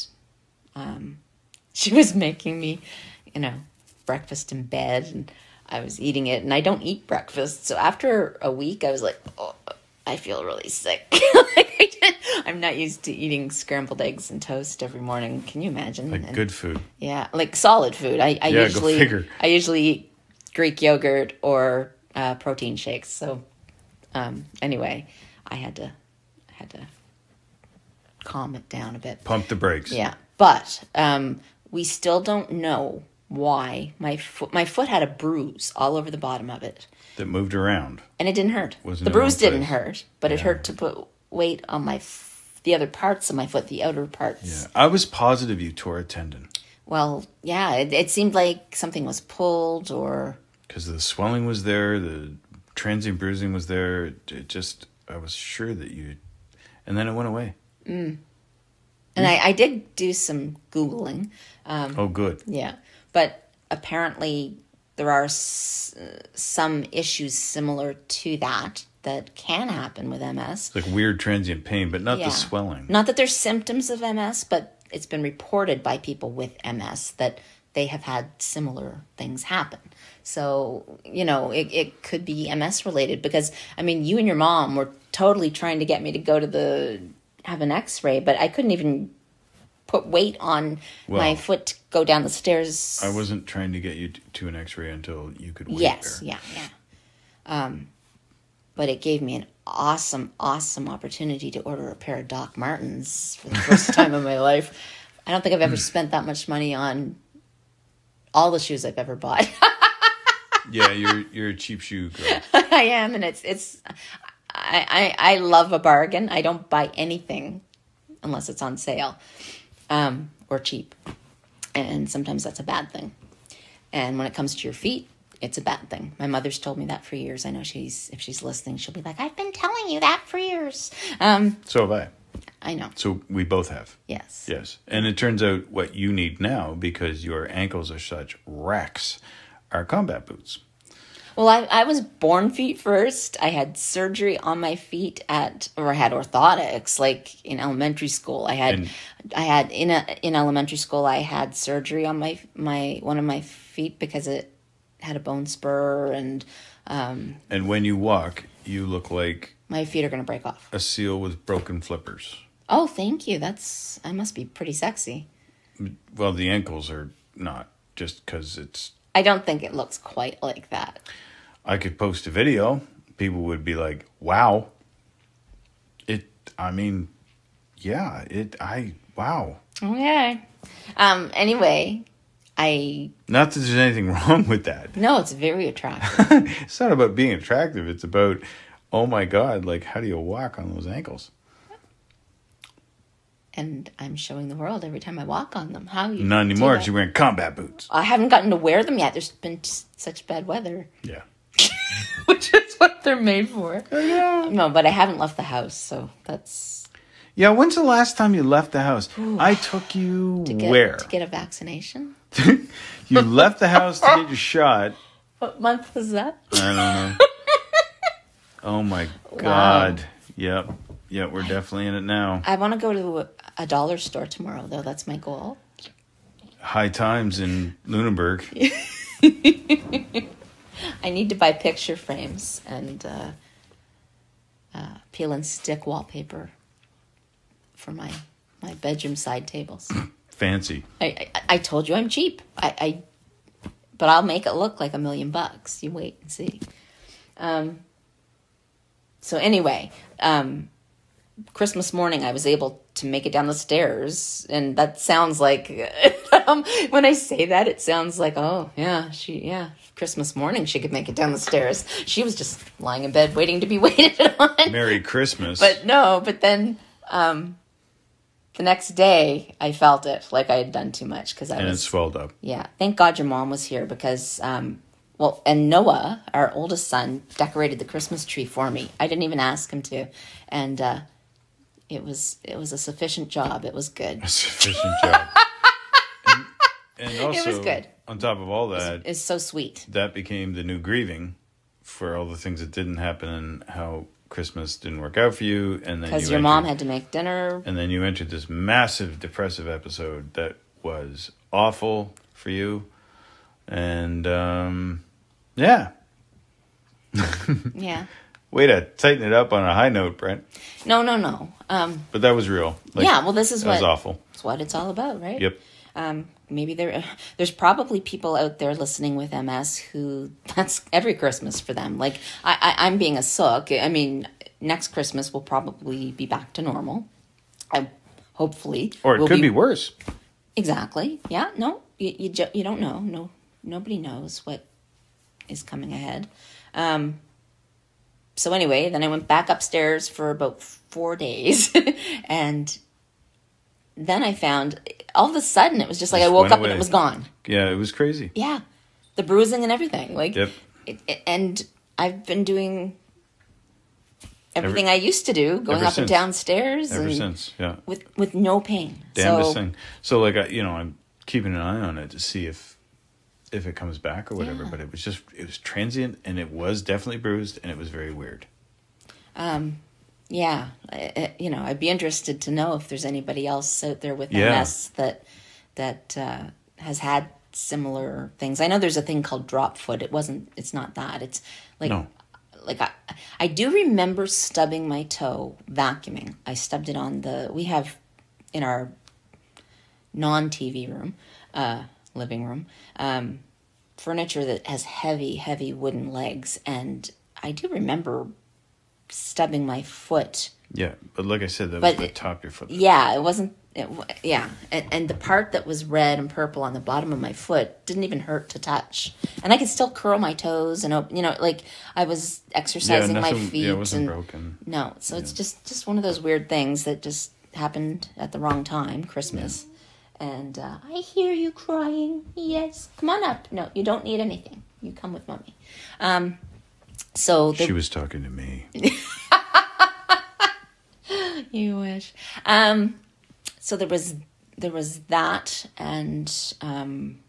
um, [laughs] she was making me, you know, breakfast in bed, and I was eating it, and I don't eat breakfast. So after a week, I was like, oh, I feel really sick. [laughs] I'm not used to eating scrambled eggs and toast every morning. Can you imagine? Like And- good food. yeah, like solid food. I, I Yeah, usually. I usually eat Greek yogurt or uh, protein shakes. So um, anyway, I had to I had to calm it down a bit. Pump the brakes. Yeah, but um, we still don't know why my foot my foot had a bruise all over the bottom of it, That moved around. and it didn't hurt. Wasn't the bruise didn't hurt, but it hurt to put weight on my f- the other parts of my foot, the outer parts. Yeah. I was positive you tore a tendon Well, yeah, it, it seemed like something was pulled or because the swelling was there, the transient bruising was there. It, just, I was sure that you, and then it went away. Mm. and And I, I did do some Googling. Um, oh, good. Yeah. But apparently, there are s- some issues similar to that that can happen with MS. It's like weird transient pain, but not Yeah. the swelling. Not that there's symptoms of MS, but it's been reported by people with MS that they have had similar things happen. So, you know, it, it could be MS related because, I mean, you and your mom were totally trying to get me to go to the, have an x ray, but I couldn't even put weight on my foot to go down the stairs. I wasn't trying to get you to an X-ray until you could wait Yes, there. yeah, yeah. Um, but it gave me an awesome, awesome opportunity to order a pair of Doc Martens for the first time in my [laughs] life. I don't think I've ever spent that much money on all the shoes I've ever bought. [laughs] Yeah, you're you're a cheap shoe girl. [laughs] I am, and it's it's. I, I I love a bargain. I don't buy anything unless it's on sale, um, or cheap, and sometimes that's a bad thing. And when it comes to your feet, it's a bad thing. My mother's told me that for years. I know she's if she's listening, she'll be like, "I've been telling you that for years." Um, So have I. I know. So we both have. Yes. Yes. And it turns out what you need now, because your ankles are such wrecks, are combat boots. Well, I, I was born feet first. I had surgery on my feet at, or I had orthotics, like in elementary school. I had, And- I had in a, in elementary school. I had surgery on my my one of my feet because it had a bone spur, and Um, And when you walk, you look like my feet are gonna break off. a seal with broken flippers. Oh, thank you. That's I must be pretty sexy. Well, the ankles are not, just because it's. I don't think it looks quite like that. I could post a video. People would be like, wow. It, I mean, yeah, it, I, wow. Okay. Um. Anyway, I Not that there's anything [laughs] wrong with that. no, it's very attractive. [laughs] It's not about being attractive. It's about, oh my God, like, how do you walk on those ankles? And I'm showing the world every time I walk on them. How you Not anymore. that. 'cause You're wearing combat boots. I haven't gotten to wear them yet. There's been such bad weather, Yeah. [laughs] which is what they're made for. Uh, no, but I haven't left the house, so that's Yeah. When's the last time you left the house? I took you to get where? to get a vaccination. [laughs] you left the house to get your shot. What month was that? I don't know. [laughs] oh my God. Yep. Yep. We're definitely in it now. I want to go to a, dollar store tomorrow, though. That's my goal. High times in Lunenburg. [laughs] I need to buy picture frames and uh, uh, peel and stick wallpaper for my my bedroom side tables. [clears throat] Fancy. I, I I told you I'm cheap. I, I but I'll make it look like a million bucks. You wait and see. Um so anyway, um Christmas morning I was able to make it down the stairs and that sounds like [laughs] um, when I say that it sounds like oh yeah, she yeah, Christmas morning she could make it down the stairs. She was just lying in bed waiting to be [laughs] waited on. Merry Christmas. But no, but then um the next day I felt it like I had done too much because I and it was swelled up. yeah. Thank God your mom was here because um well and Noah, our oldest son, decorated the Christmas tree for me. I didn't even ask him to. And uh it was it was a sufficient job. It was good. A sufficient job. [laughs] and, and also, good. on top of all that, It's so sweet. that became the new grieving for all the things that didn't happen and how Christmas didn't work out for you. And then Because you your mom had to make dinner. and then you entered this massive depressive episode that was awful for you. And um, yeah, [laughs] Yeah. way to tighten it up on a high note, Brent. No, no, no. Um But that was real. Like, yeah, well this is that was awful. it's what it's all about, right? Yep. um, maybe there [laughs] there's probably people out there listening with MS who [laughs] that's every Christmas for them. Like I, I I'm being a sook. I mean, next Christmas will probably be back to normal. I hopefully Or it we'll could be worse. exactly. Yeah, no, you you, ju- you don't know. No, nobody knows what is coming ahead. Um, so anyway, then I went back upstairs for about four days, [laughs] and then I found all of a sudden it was just like Just I woke up and it was gone. Yeah, it was crazy. Yeah, the bruising and everything. Like, Yep. it, it- and I've been doing everything I used to do, going up since. and downstairs, Ever and since, yeah. with with no pain. Damnedest so, thing. So like I, you know, I'm keeping an eye on it to see if if it comes back or whatever. Yeah. But it was just it was transient and it was definitely bruised and it was very weird. Um, yeah, I- you know, I'd be interested to know if there's anybody else out there with Yeah. MS that that uh, has had similar things. I know there's a thing called drop foot. It wasn't. It's not that. It's like No. like I, I do remember stubbing my toe vacuuming. I stubbed it on the we have in our non TV room, uh, living room, um, furniture that has heavy, heavy wooden legs, and I do remember stubbing my foot. Yeah, but like I said, that But was the it- top of your foot. Yeah, it wasn't. It, yeah, and, and the part that was red and purple on the bottom of my foot didn't even hurt to touch, and I could still curl my toes and op- you know, like I was Yeah, exercising my feet. Yeah, it wasn't and, broken. No, so it's just just one of those weird things that just happened at the wrong time, Christmas. And uh, I hear you crying. Yes, come on up. No, you don't need anything. You come with mommy. Um, so the, She was talking to me. [laughs] you wish. Um, so there was there was that, and um,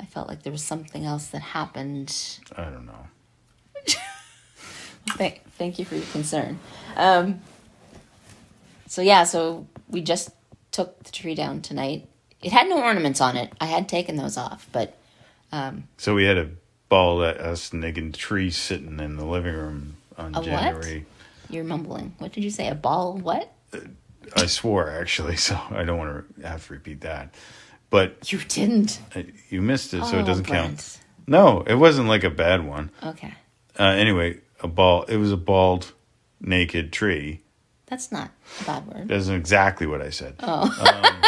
I felt like there was something else that happened. I don't know. [laughs] Thank, thank you for your concern. Um, so yeah, so we just took the tree down tonight. It had no ornaments on it. I had taken those off, but Um, So we had a ball at us naked tree sitting in the living room on A what? January. you're mumbling. What did you say? A ball? What? I swore actually, [laughs] so I don't want to have to repeat that. But You didn't. uh, you missed it, so Oh, it doesn't count. No, it wasn't like a bad one. Okay, Uh, anyway, a ball. It was a bald, naked tree. that's not a bad word. That's exactly what I said. Oh. Um,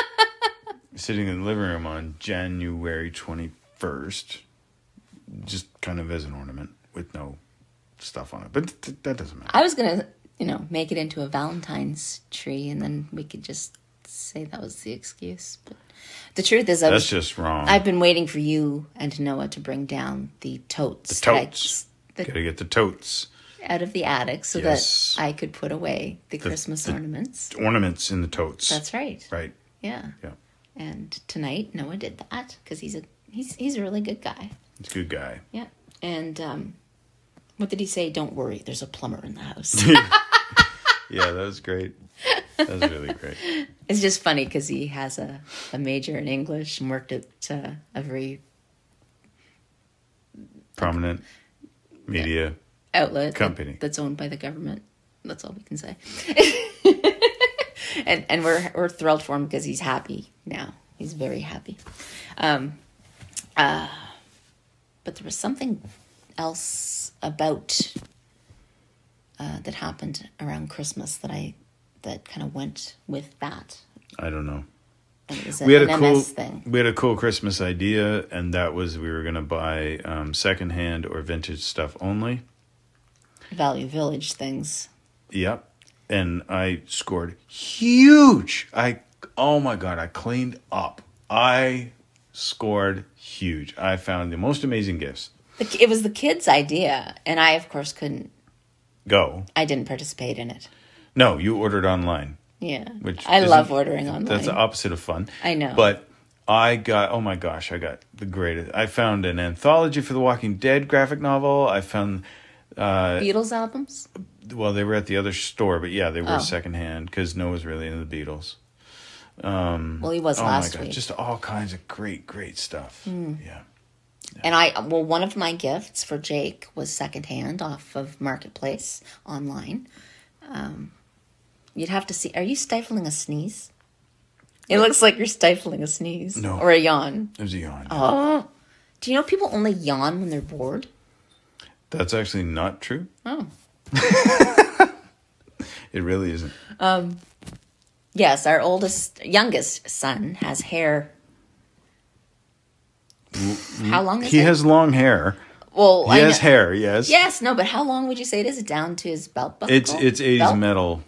[laughs] sitting in the living room on January twenty first, just kind of as an ornament with no stuff on it, but th- that doesn't matter. I was gonna, you know, make it into a Valentine's tree, and then we could just say that was the excuse. But the truth is, I That's was, just wrong. I've been waiting for you and Noah to bring down the totes, the totes. I- Gotta get the totes. out of the attic so Yes. that I could put away the, Christmas the- ornaments. Ornaments in the totes. That's right. right. Yeah. Yeah. And tonight Noah did that because he's a he's he's a really good guy. He's a good guy. Yeah. And um, what did he say? Don't worry, there's a plumber in the house. [laughs] [laughs] Yeah, that was great. That was really great. it's just funny because he has a, a major in English and worked at uh, a very Prominent media. outlet Company. that's owned by the government. That's all we can say. [laughs] and and we're we're thrilled for him because he's happy now. He's very happy. Um, uh, but there was something else about uh, that happened around Christmas that I that kind of went with that. I don't know. It was we had a cool thing. we had a cool Christmas idea, and that was we were gonna buy um, secondhand or vintage stuff only. Value Village things. Yep, and I scored huge. I oh my god, I cleaned up. I scored huge. I found the most amazing gifts. It was the kids' idea, and I of course couldn't. Go I didn't participate in it. no, you ordered online, Yeah, which I love ordering online. That's the opposite of fun. I know. But I got oh my gosh, I got the greatest. I found an anthology for the Walking Dead graphic novel. I found uh Beatles albums. well they were at the other store, but yeah, they were Oh. secondhand cuz Noah was really into the Beatles. Um, well, he was Oh last my god, week, just all kinds of great great stuff. Hmm. Yeah. and I well, one of my gifts for Jake was secondhand off of Marketplace online. Um, you'd have to see. Are you stifling a sneeze? It looks like you're stifling a sneeze No. or a yawn. It was a yawn. Oh, do you know people only yawn when they're bored? That's actually not true. Oh, [laughs] It really isn't. Um, yes. Our oldest, youngest son has hair. Mm-hmm. How long is He it? has long hair. well, He I has know- hair, yes. Yes, no, but how long would you say it is? Down to his belt buckle? It's it's 80s metal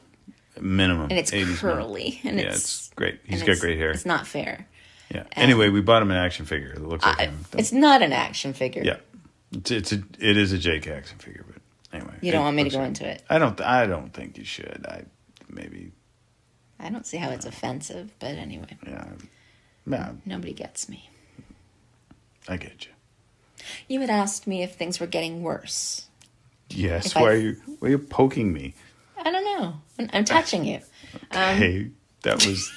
minimum. and it's 80s metal. curly, and yeah, it's, it's great. He's got great hair. It's not fair. Yeah. Anyway, we bought him an action figure that looks like I- him. it's not an action figure. Yeah, it's it's a it is a Jake action figure, but Anyway, You don't want me to go like- into it. I don't. I don't think you should. I maybe. I don't see how it's offensive, but anyway, Yeah. Yeah. nobody gets me. I get you. You had asked me if things were getting worse. Yes. If Why I- are you? Why are you poking me? I don't know. I'm, I'm touching you. Um, hey, that was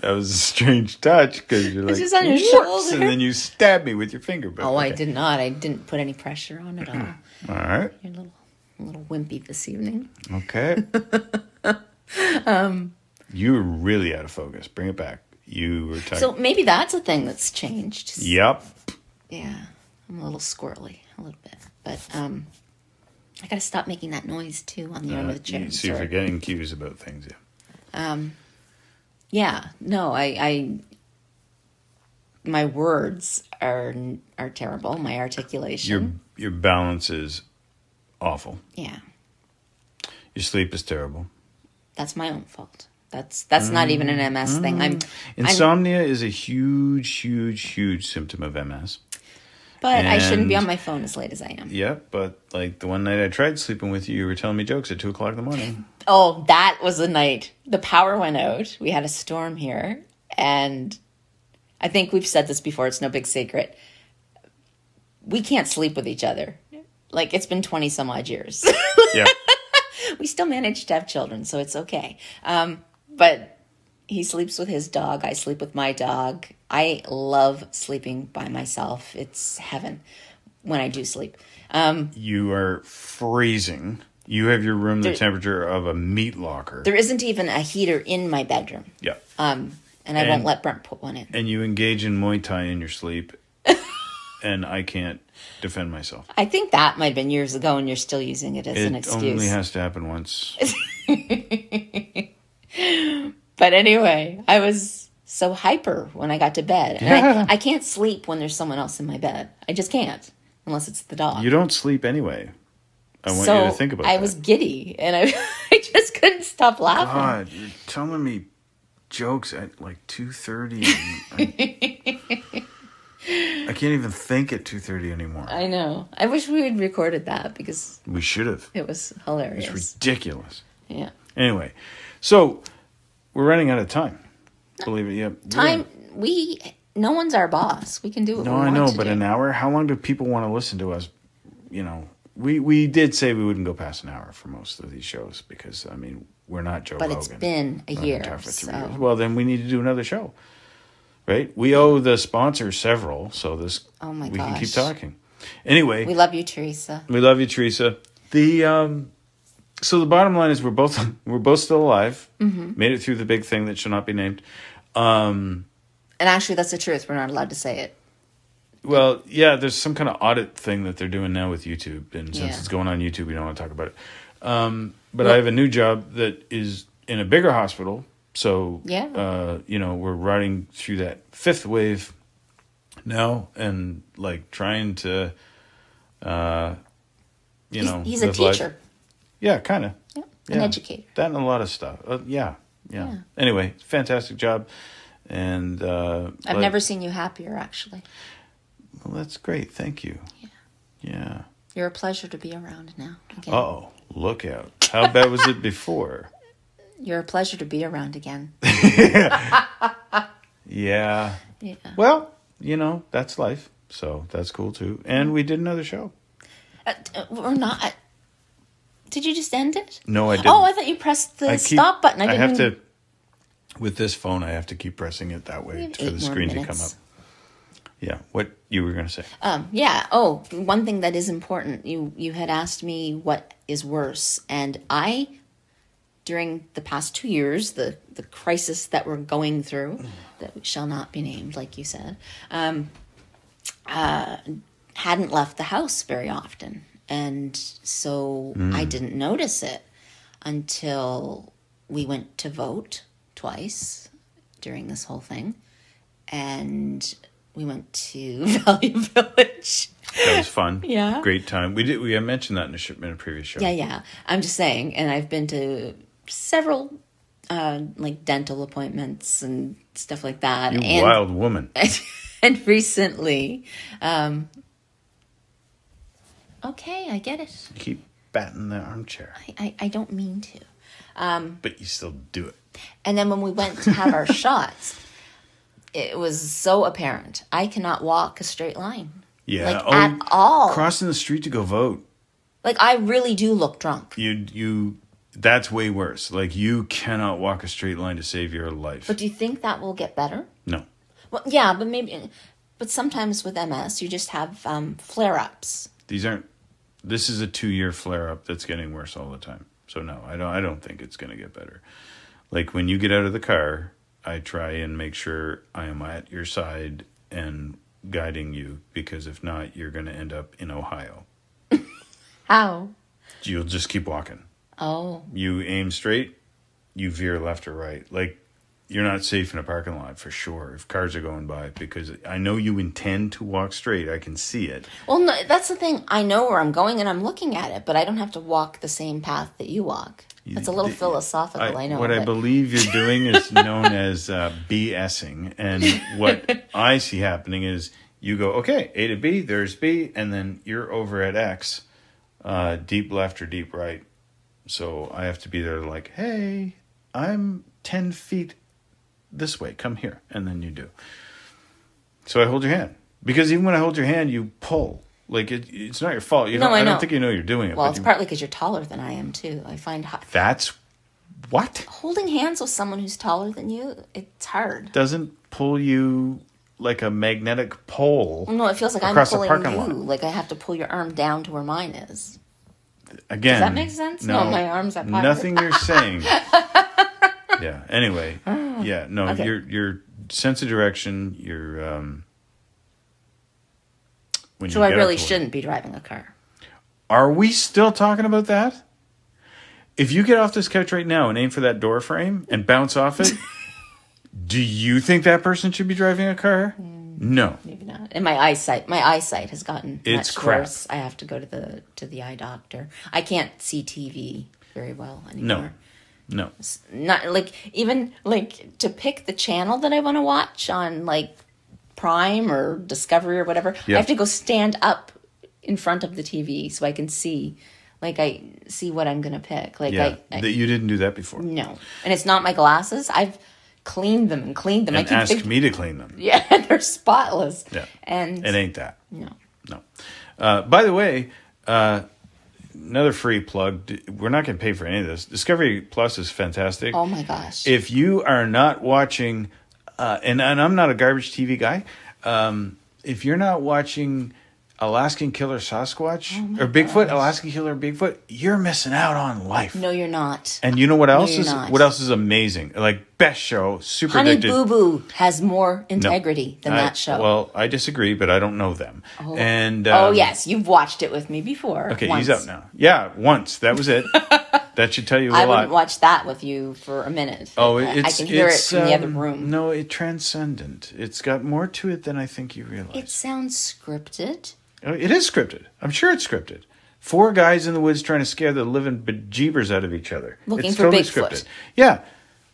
that was a strange touch because you're like on your shoulder. and then you stab me with your finger. But Oh, I did not. I didn't put any pressure on at all. [clears throat] All right. You're a little, a little wimpy this evening. Okay. [laughs] um. You were really out of focus. Bring it back. You were talking. So maybe that's a thing that's changed. yep. Yeah, I'm a little squirrely, a little bit, but um, I gotta stop making that noise too on the arm Uh, of the chair. you, so you're Sorry. getting cues about things. Yeah. Um, yeah, no, I, I, my words are are terrible. My articulation, Your your balance is awful. yeah, Your sleep is terrible. that's my own fault. That's that's not even an MS thing. I'm, I'm, Insomnia is a huge, huge, huge symptom of MS. but I shouldn't be on my phone as late as I am. Yeah, but like the one night I tried sleeping with you, you were telling me jokes at two o'clock in the morning. Oh, that was the night the power went out. We had a storm here, and I think we've said this before. It's no big secret. We can't sleep with each other. Like it's been twenty some odd years. Yeah. [laughs] we still managed to have children, so it's okay. Um, but he sleeps with his dog. I sleep with my dog. I love sleeping by myself. It's heaven when I do sleep. Um, you are freezing. You have your room the temperature of a meat locker. there isn't even a heater in my bedroom, yeah. um, and I And- won't let Brent put one in. And you engage in Muay Thai in your sleep. [laughs] and I can't defend myself. I think that might have been years ago, and you're still using it as an excuse. It only has to happen once. [laughs] But anyway, I was so hyper when I got to bed. And Yeah. I, I can't sleep when there's someone else in my bed. I just can't, unless it's the dog. You don't sleep anyway. I want so you to think about I that. was giddy, and I, [laughs] I just couldn't stop laughing. God, you're telling me jokes at like two thirty. I, [laughs] I can't even think at two thirty anymore. I know. I wish we had recorded that because we should have. it was hilarious. It's ridiculous. yeah. Anyway, so we're running out of time. Believe it, yeah. Time. We. No one's our boss. We can do what No, I know, but do. an hour. How long do people want to listen to us? You know, we we did say we wouldn't go past an hour for most of these shows because I mean we're not Joe But Rogan. it's been a year, tour for three so- years. Well, then we need to do another show, right? We owe the sponsor several, so this Oh my we can keep talking. Anyway, We love you, Teresa. we love you, Teresa. The um, so the bottom line is we're both [laughs] we're both still alive. Mm-hmm. Made it through the big thing that shall not be named. Um, And actually, that's the truth. We're not allowed to say it. well, yeah, there's some kind of audit thing that they're doing now with YouTube, and since Yeah. it's going on YouTube, we don't want to talk about it. Um, but I have a new job that is in a bigger hospital, so Yeah. uh, you know, we're riding through that fifth wave now, and like trying to, uh, you He's, know, he's a teacher. life. Yeah, kind of. yeah. an Yeah. educator. That and a lot of stuff. Uh, yeah, yeah, Yeah. Anyway, fantastic job, and uh, I've like- never seen you happier, actually. Well, that's great. Thank you. Yeah. You're a pleasure to be around now. Again. Oh, look out! How bad was it before? [laughs] You're a pleasure to be around again. [laughs] Yeah. Yeah. Well, you know that's life, so that's cool too. And we did another show. Uh, uh, we're not. Did you just end it? No, I didn't. Oh, I thought you pressed the I keep- stop button. I, I didn't. I have to. With this phone, I have to keep pressing it that way have for eight the more screen to come up. minutes. Yeah. What you were going to say? Um, yeah. Oh, one thing that is important. You you had asked me what is worse, and I, during the past two years, the the crisis that we're going through, that shall not be named, like you said, um, uh, hadn't left the house very often, and so I didn't notice it until we went to vote twice during this whole thing, and we went to [laughs] Value Village. That was fun. Yeah. Great time. We did. We had mentioned that in a, in a previous show. Yeah, yeah. I'm just saying, and I've been to several uh, like dental appointments and stuff like that. You and, wild woman. [laughs] and recently, um, okay, I get it. Keep batting the armchair, I, I, I don't mean to. but you still do it. And then when we went to have our [laughs] shots, it was so apparent. I cannot walk a straight line. Yeah, Like, oh, at all. Crossing the street to go vote. Like I really do look drunk. You you that's way worse. Like you cannot walk a straight line to save your life. But do you think that will get better? no. Well, yeah, but maybe. But sometimes with MS, you just have um, flare ups. These aren't this is a 2-year flare up that's getting worse all the time. So no, I don't I don't think it's going to get better. Like when you get out of the car, I try and make sure I am at your side and guiding you because if not, you're going to end up in Ohio. [laughs] How? You'll just keep walking. Oh, you aim straight, you veer left or right. Like you're not safe in a parking lot for sure if cars are going by because I know you intend to walk straight. I can see it. well, no, that's the thing. I know where I'm going and I'm looking at it, but I don't have to walk the same path that you walk. It's a little the- philosophical. I, know. what I believe you're doing [laughs] is known as uh, BSing, and what I see happening is you go okay A to B, there's B, and then you're over at X, uh, deep left or deep right. So I have to be there like, hey, I'm ten feet this way. Come here, and then you do. So I hold your hand because even when I hold your hand, you pull. Like it, it's not your fault. You No, don't, I I, don't think you know you're doing it. Well, it's you- partly because you're taller than I am too. I find ho- that's what holding hands with someone who's taller than you, it's hard. doesn't pull you like a magnetic pole. No, it feels like I'm pulling you. lot. Like I have to pull your arm down to where mine is. Again, does that make sense? No, my arm's. Nothing you're saying. [laughs] yeah. Anyway, [laughs] yeah. No, Okay. your your sense of direction. Your um. When So I really up to it. shouldn't be driving a car. Are we still talking about that? If you get off this couch right now and aim for that door frame and bounce off it, [laughs] do you think that person should be driving a car? No. Maybe not. And my eyesight, my eyesight has gotten It's much crap. worse. I have to go to the to the eye doctor. I can't see TV very well anymore. No. Not like even like to pick the channel that I want to watch on like Prime or Discovery or whatever. Yeah. I have to go stand up in front of the TV so I can see like I see what I'm going to pick. Like Yeah. I, I that you didn't do that before. no. And it's not my glasses. I've cleaned them and cleaned them. I And keep asked thinking, me to clean them. [laughs] yeah, they're spotless. Yeah. And It ain't that. no. No. Uh, by the way, uh, another free plug. We're not going to pay for any of this. Discovery Plus is fantastic. Oh my gosh. If you are not watching, uh, and, and I'm not a garbage TV guy, um, if you're not watching Alaskan Killer Sasquatch or Bigfoot, Alaskan Killer Bigfoot, you're missing out on life. no, you're not. And you know what else you're is not. what else is amazing? Like best show, super Honey addicted. Boo Boo has more No. integrity than I- that show. Well, I disagree, but I don't know them. And oh um, yes, you've watched it with me before. Okay, once. he's out now. Yeah, once. That was it. [laughs] that should tell you a I lot. I wouldn't watch that with you for a minute. oh, I- it's I can hear it it's, from the other um, room. No, it transcendent. It's got more to it than I think you realize. It sounds scripted. Oh, it is scripted. I'm sure it's scripted. Four guys in the woods trying to scare the living bejeebers out of each other. Looking it's for totally Bigfoot. scripted. Yeah,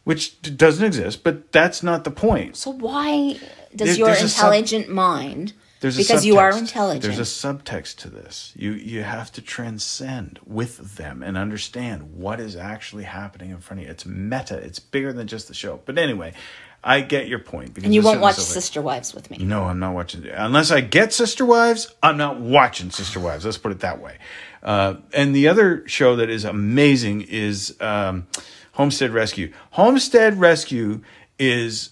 which doesn't exist, but that's not the point. So why does There- your a sub- intelligent mind? There's because you are intelligent. There's a subtext to this. You you have to transcend with them and understand what is actually happening in front of you. It's meta. It's bigger than just the show. But anyway, I get your point. Because and you won't watch like- Sister Wives with me. No, I'm not watching. Unless I get Sister Wives, I'm not watching Sister Wives. Let's put it that way. Uh, and the other show that is amazing is um, Homestead Rescue. Homestead Rescue is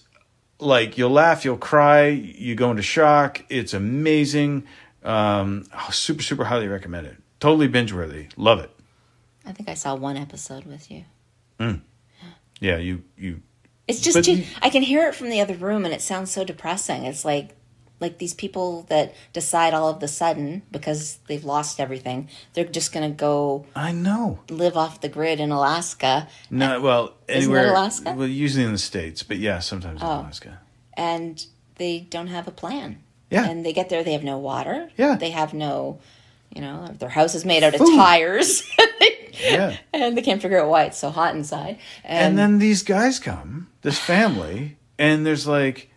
like you'll laugh, you'll cry, you go into shock. It's amazing. Um, super, super highly recommended. Totally binge worthy. Love it. I think I saw one episode with you. Yeah, you you It's just too, I can hear it from the other room, and it sounds so depressing. It's like like these people that decide all of the sudden because they've lost everything, they're just going to go I know. live off the grid in Alaska, No, well, Isn't it anywhere. Alaska? Well, usually in the states, but yeah, sometimes in Oh. Alaska. and they don't have a plan. Yeah. and they get there, they have no water. Yeah. they have no, you know, their house is made out of tires. [laughs] Yeah. and they can't figure out why it's so hot inside. And, And then these guys come, this family, and there's like,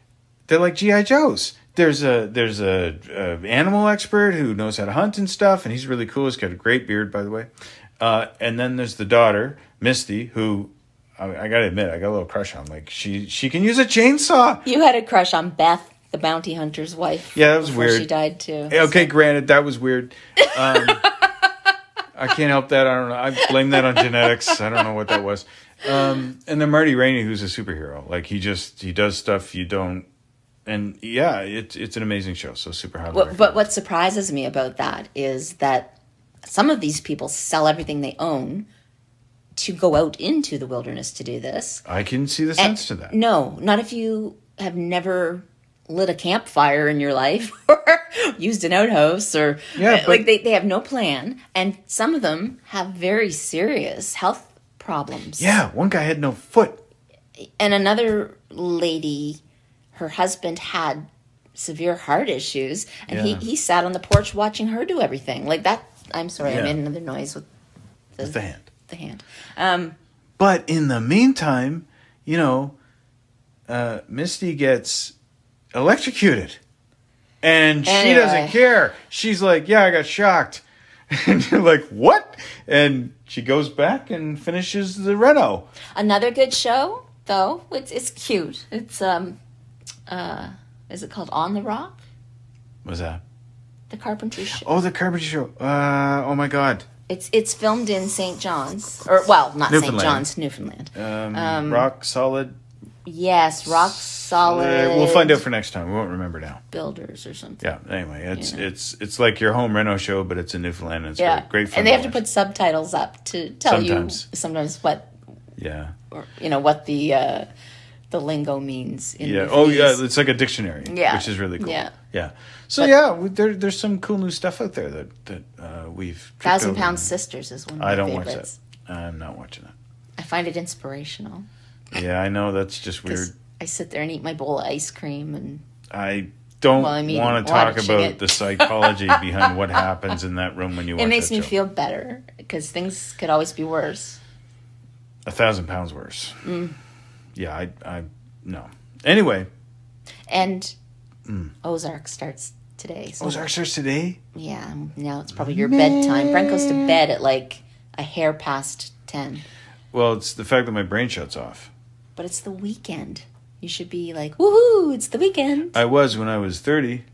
they're like GI Joes. There's a there's a, a animal expert who knows how to hunt and stuff, and he's really cool. He's got a great beard, by the way. Uh, and then there's the daughter, Misty, who I, I gotta admit I got a little crush on. Like she she can use a chainsaw. You had a crush on Beth, the bounty hunter's wife. Yeah, that was weird. She died too. Okay, granted that was weird. Um, [laughs] I can't help that. I don't know. I blame that on genetics. I don't know what that was. Um, and then Marty Raney, who's a superhero, like he just he does stuff you don't. And yeah, it's it's an amazing show. So super highly. What, but what surprises me about that is that some of these people sell everything they own to go out into the wilderness to do this. I can see the sense to that. No, not if you have never lit a campfire in your life [laughs] or used an outhouse or Yeah, uh, but- like they, they have no plan and some of them have very serious health problems. Yeah, one guy had no foot. And another lady, her husband had severe heart issues and Yeah. he, he sat on the porch watching her do everything. Like that I'm sorry, I made another noise with With the hand. the hand. Um But in the meantime, you know, uh, Misty gets electrocuted. And she doesn't care. She's like, Yeah, I got shocked. [laughs] And you're like, What? And she goes back and finishes the reno. Another good show, though. It's it's cute. It's um, uh, is it called On the Rock? What's that? The Carpentry Show. Oh, the Carpentry Show. Uh, oh my God. It's it's filmed in St. John's, or well, not St. John's, Newfoundland. Um, rock solid. Yes, rock solid. Uh, we'll find out for next time. We won't remember now. builders or something. Yeah. Anyway, it's it's it's like your home reno show, but it's in Newfoundland. And it's Yeah, great, great fun. and they have to put subtitles up to tell Sometimes. you sometimes what Yeah. or, you know what the uh, the lingo means. In Yeah. Oh, yeah. It's like a dictionary. Yeah. Which is really cool. Yeah. Yeah. So yeah, we, there, there's some cool new stuff out there that that uh, we've. Thousand. Pound Sisters is one of I don't watch favorites. that. I'm not watching that. I find it inspirational. Yeah, I know that's just [laughs] weird. I sit there and eat my bowl of ice cream and I don't Well, I mean, want to talk about it. the psychology [laughs] behind what happens in that room when you watch it makes me show. feel better because things could always be worse. a thousand pounds worse. Mm. Yeah, I, I, no. Anyway, And Mm. Ozark starts today. So Ozark starts today. yeah, now it's probably your bedtime. Brent goes to bed at like a hair past ten, Well, it's the fact that my brain shuts off. but it's the weekend. You should be like, woohoo! It's the weekend. I was when I was 30.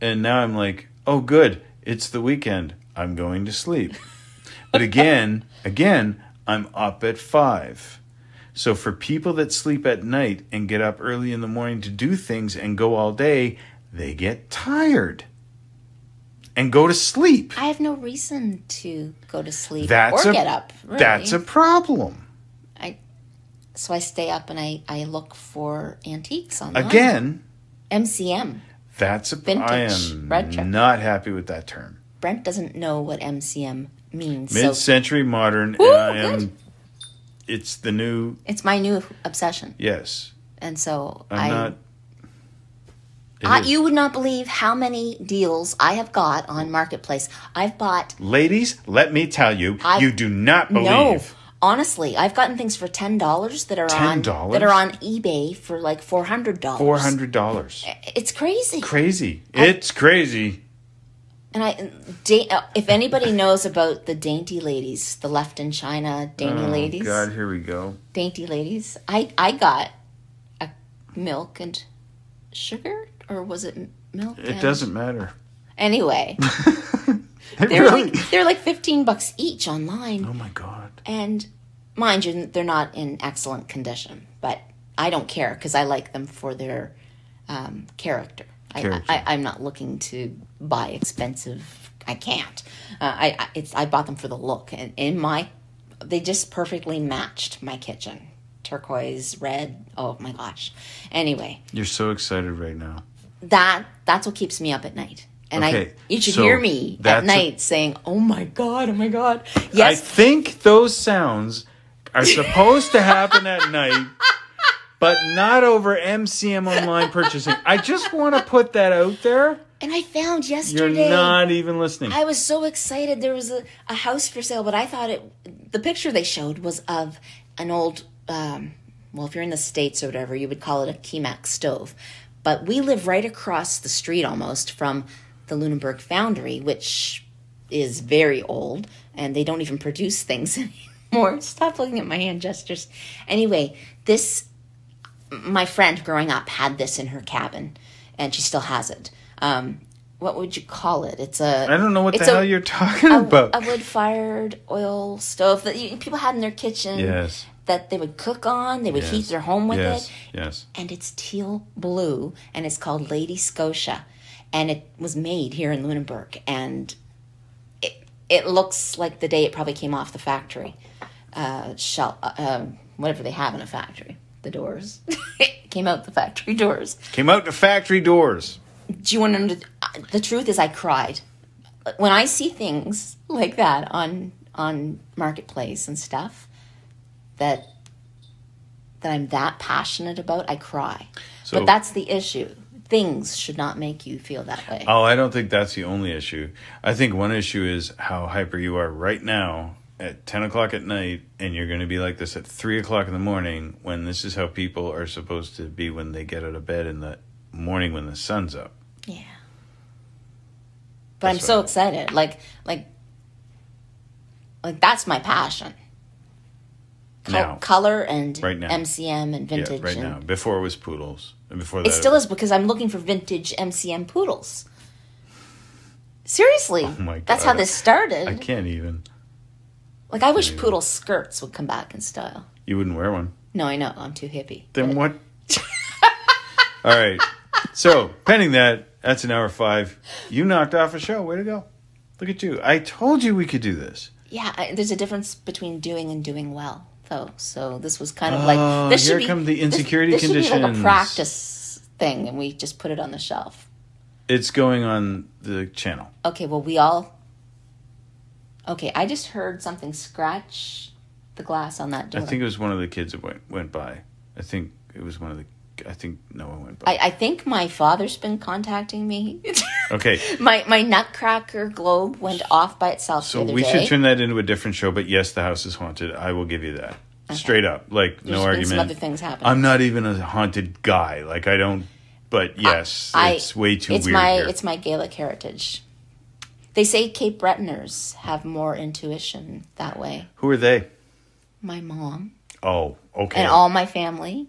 And now I'm like, oh, good. It's the weekend. I'm going to sleep. But again, [laughs] again, I'm up at five. So for people that sleep at night and get up early in the morning to do things and go all day, they get tired and go to sleep. I have no reason to go to sleep That's or a get up. really. that's a problem. so I stay up and I I look for antiques online. Again, MCM. that's a Vintage I am not happy with that term. Brent doesn't know what MCM means, Mid-century modern, Woo, and I am. good. It's the new it's my new obsession. yes. And so I'm I, not. I you would not believe how many deals I have got on Marketplace. I've bought Ladies, let me tell you, I- you do not believe. no. Honestly, I've gotten things for ten dollars that are on $10? that are on eBay for like four hundred dollars. Four hundred dollars. It's crazy. Crazy. It's crazy. And I, da- uh, if anybody knows about the dainty ladies, the left in China dainty ladies, Oh, God, here we go. dainty ladies, I I got a milk and sugar, or was it milk? It doesn't matter. Anyway, [laughs] they're really. like they're like fifteen bucks each online, oh my God. and mind you, they're not in excellent condition, but I don't care because I like them for their um, character. I. I, I'm not looking to buy expensive. I can't. Uh, I I- it's I bought them for the look, and in my, they just perfectly matched my kitchen, turquoise red. Oh my gosh. Anyway, You're so excited right now. that that's what keeps me up at night. And I, Okay, you should so hear me at a- night saying, "Oh my god, oh my god." Yes, I think those sounds are supposed to happen at night, [laughs] but not over MCM online purchasing. I just want to put that out there. and I found yesterday. You're not even listening. I was so excited. There was a, a house for sale, but I thought it. The picture they showed was of an old. Um, well, if you're in the states or whatever, you would call it a Kemax stove. But we live right across the street almost from the Lunenburg Foundry, which is very old and they don't even produce things [laughs] anymore. Stop looking at my hand gestures. Anyway, this my friend growing up had this in her cabin and she still has it. Um, what would you call it? It's a I don't know what the a- hell you're talking a, about. a wood fired oil stove that you, people had in their kitchen yes. that they would cook on. They would heat their home with yes, it. Yes. And it's teal blue and it's called Lady Scotia. And it was made here in Lunenburg. And it, it looks like the day it probably came off the factory. Uh, shell, uh, um, whatever they have in a factory. The doors. [laughs] came out the factory doors. Came out the factory doors. Do you want to know? Uh, the truth is, I cried when I see things like that on on marketplace and stuff that that I'm that passionate about. I cry, So- but that's the issue. Things should not make you feel that way. Oh, I don't think that's the only issue. I think one issue is how hyper you are right now at 10 o'clock at night, and you're going to be like this at 3 o'clock in the morning when this is how people are supposed to be when they get out of bed in the morning when the sun's up. yeah, but I'm That's so right. excited. Like like like that's my passion. Col- Now. color and Right now. MCM and vintage. yeah, right and- now. Before it was poodles. And before that, It still is because I'm looking for vintage MCM poodles. Seriously, Oh my that's how this started. I can't even. Like I wish poodle skirts would come back in style. You wouldn't wear one. No, I know I'm too hippie. Then but- what? [laughs] All right. So, pending that, that's an hour five. You knocked off a show. Way to go. Look at you. I told you we could do this. Yeah, I, there's a difference between doing and doing well, though. So this was kind of Oh, like this here should be come the this- insecurity this, should be like a practice thing, and we just put it on the shelf. It's going on the channel. Okay, well we all. Okay, I just heard something scratch the glass on that door. I think it was one of the kids that went, went by. I think it was one of the. I think no one went by. I, I think my father's been contacting me. [laughs] okay. my my Nutcracker globe went off by itself So the other we day. should turn that into a different show, but yes, the house is haunted. I will give you that. Straight up. Like, There's no argument. some other things happening. I'm not even a haunted guy. Like, I don't. But yes, I- it's way too it's weird my here. it's my Gaelic heritage. They say Cape Bretoners have more intuition that way. Who are they? My mom Oh, okay. and all my family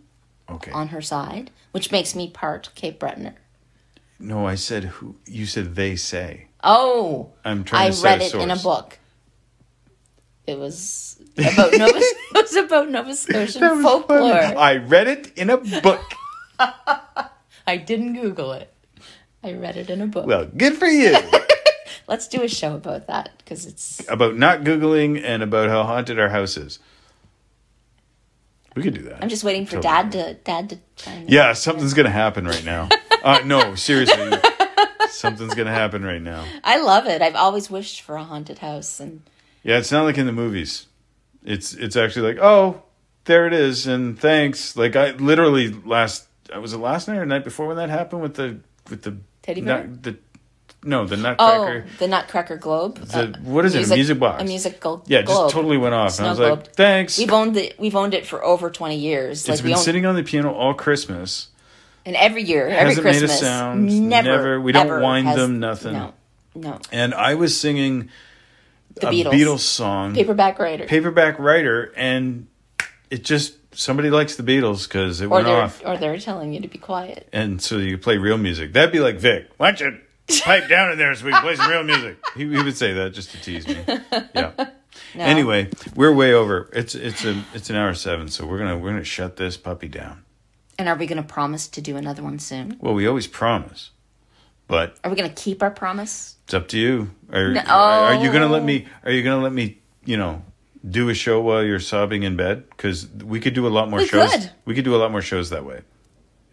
okay. on her side, which makes me part Cape Bretoner. No, I said who. You said they say. Oh, I'm trying I read it in a book. It was about Nova. [laughs] it was about Nova Scotian folklore. funny. I read it in a book. [laughs] I didn't Google it. I read it in a book. well, good for you. [laughs] Let's do a show about that because it's about not googling and about how haunted our house is. We could do that. I'm just waiting for Totally. dad to dad to in. Yeah, something's gonna happen right now. [laughs] Uh, no, seriously, something's gonna happen right now. I love it. I've always wished for a haunted house and Yeah, it's not like in the movies. It's it's actually like, oh, there it is, and thanks. Like I literally last, was it last night or night before when that happened with the with the Teddy bear? nut- the no the Nutcracker. oh, the Nutcracker globe. The- uh, what is it, a music box? A musical yeah, it globe. just totally went off, and I was like, thanks. We've owned it. We've owned it for over twenty years. it's we been own, sitting on the piano all Christmas. and every year, every Hasn't made a sound, never, never- we don't wind has- them, nothing. No, no. And I was singing The Beatles. Beatles song, Paperback writer. paperback writer, and it just somebody likes the Beatles because it or went off. or they're telling you to be quiet. and so you play real music. That'd be like Vic. Watch you pipe down in there so we can play some real music? [laughs] He, he would say that just to tease me. [laughs] Yeah. No. Anyway, we're way over. It's it's a it's an hour seven, so we're gonna we're gonna shut this puppy down. And are we going to promise to do another one soon? Well, we always promise, but Are we going to keep our promise? it's up to you. Are, No. are you gonna let me? Are you gonna let me? You know. Do a show while you're sobbing in bed because we could do a lot more We shows. could. We could do a lot more shows that way.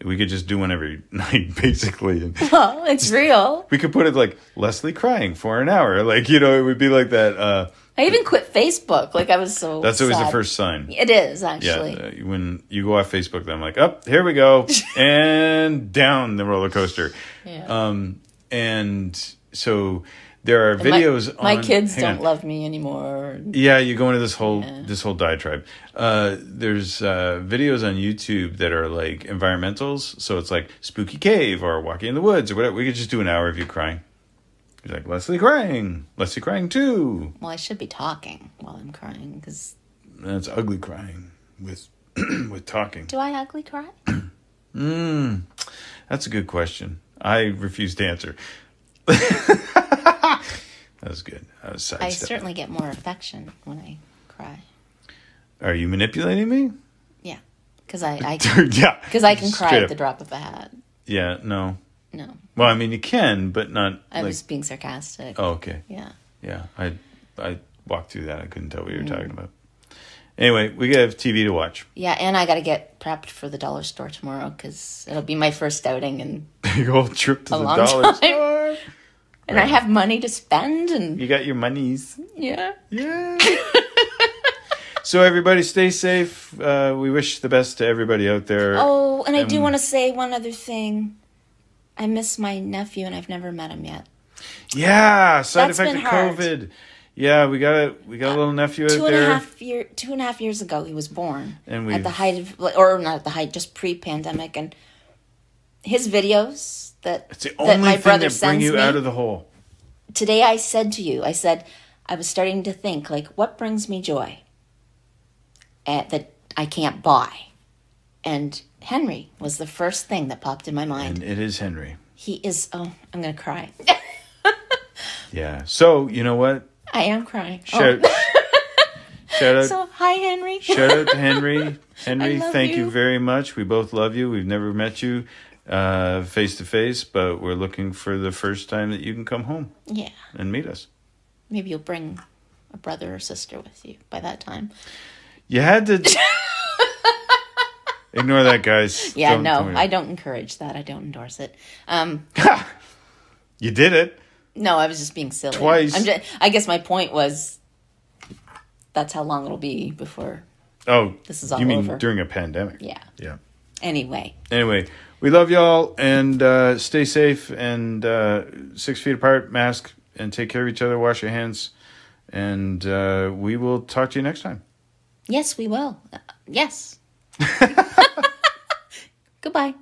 We could just do one every [laughs] night, basically, and [laughs] Well, it's real. We could put it like Leslie crying for an hour. Like, you know, it would be like that. Uh, I even quit Facebook. Like I was so. that's always the first sign. It is actually. uh, when you go off Facebook, then I'm like, up, here we go. [laughs] and down the roller coaster. Yeah. Um, and so there are And my- videos My, on. kids don't on. love me anymore. Yeah, you go into this whole Yeah. this whole diatribe. Uh, there's uh, videos on YouTube that are like environmentals, so it's like spooky cave or walking in the woods or whatever. We could just do an hour of you crying. He's like Leslie crying. Leslie crying too. Well, I should be talking while I'm crying because That's ugly crying with [clears throat] with talking. do I ugly cry? [clears throat] Mm, that's a good question. I refuse to answer. [laughs] that was good. I was I certainly get more affection when I cry. Are you manipulating me? Yeah, because I I [laughs] yeah. because I can cry at up. the drop of a hat. Yeah. No. No, Well, I mean, you can, but not. I like, was being sarcastic. Oh, okay. Yeah. Yeah. I I walked through that. I couldn't tell what you were Mm. talking about. Anyway, we have TV to watch. Yeah, and I got to get prepped for the dollar store tomorrow because it'll be my first outing, and [laughs] Big old trip to the dollar time. store. [laughs] and I have money to spend, and You got your monies. yeah, Yeah. [laughs] so everybody, stay safe. Uh, we wish the best to everybody out there. Oh, and I do Um, want to say one other thing. I miss my nephew, and I've never met him yet. Yeah, side That's effect of hard. COVID. Yeah, we got a we got a little nephew out Two and a there. half year, two and a half years ago, he was born And at we've- the height of, or not at the height, just pre-pandemic, and his videos that It's the that only my thing brother that bring you me. out of the hole. today I said to you, I said, I was starting to think, like, what brings me joy uh, that I can't buy? And Henry was the first thing that popped in my mind. And it is Henry. he is, oh, I'm going to cry. [laughs] Yeah. So you know what? I am crying. Oh. Shout, [laughs] shout out So, hi, Henry. Shout out to [laughs] Henry. Henry, thank you. you. very much. We both love you. We've never met you face to face, but we're looking for the first time that you can come home yeah. and meet us. Maybe you'll bring a brother or sister with you by that time. You had to [laughs] ignore that, guys. Yeah, Don't- no, don't- I don't encourage that. I don't endorse it. Um, [laughs] You did it. no, I was just being silly. Twice. I'm just, I guess my point was that's how long it'll be before. Oh, This is all you mean over. during a pandemic? Yeah. Yeah. Anyway, Anyway, we love y'all and uh, stay safe and uh, six feet apart, mask, and take care of each other. Wash your hands, and uh, we will talk to you next time. yes, we will. Uh, yes. [laughs] [laughs] Goodbye.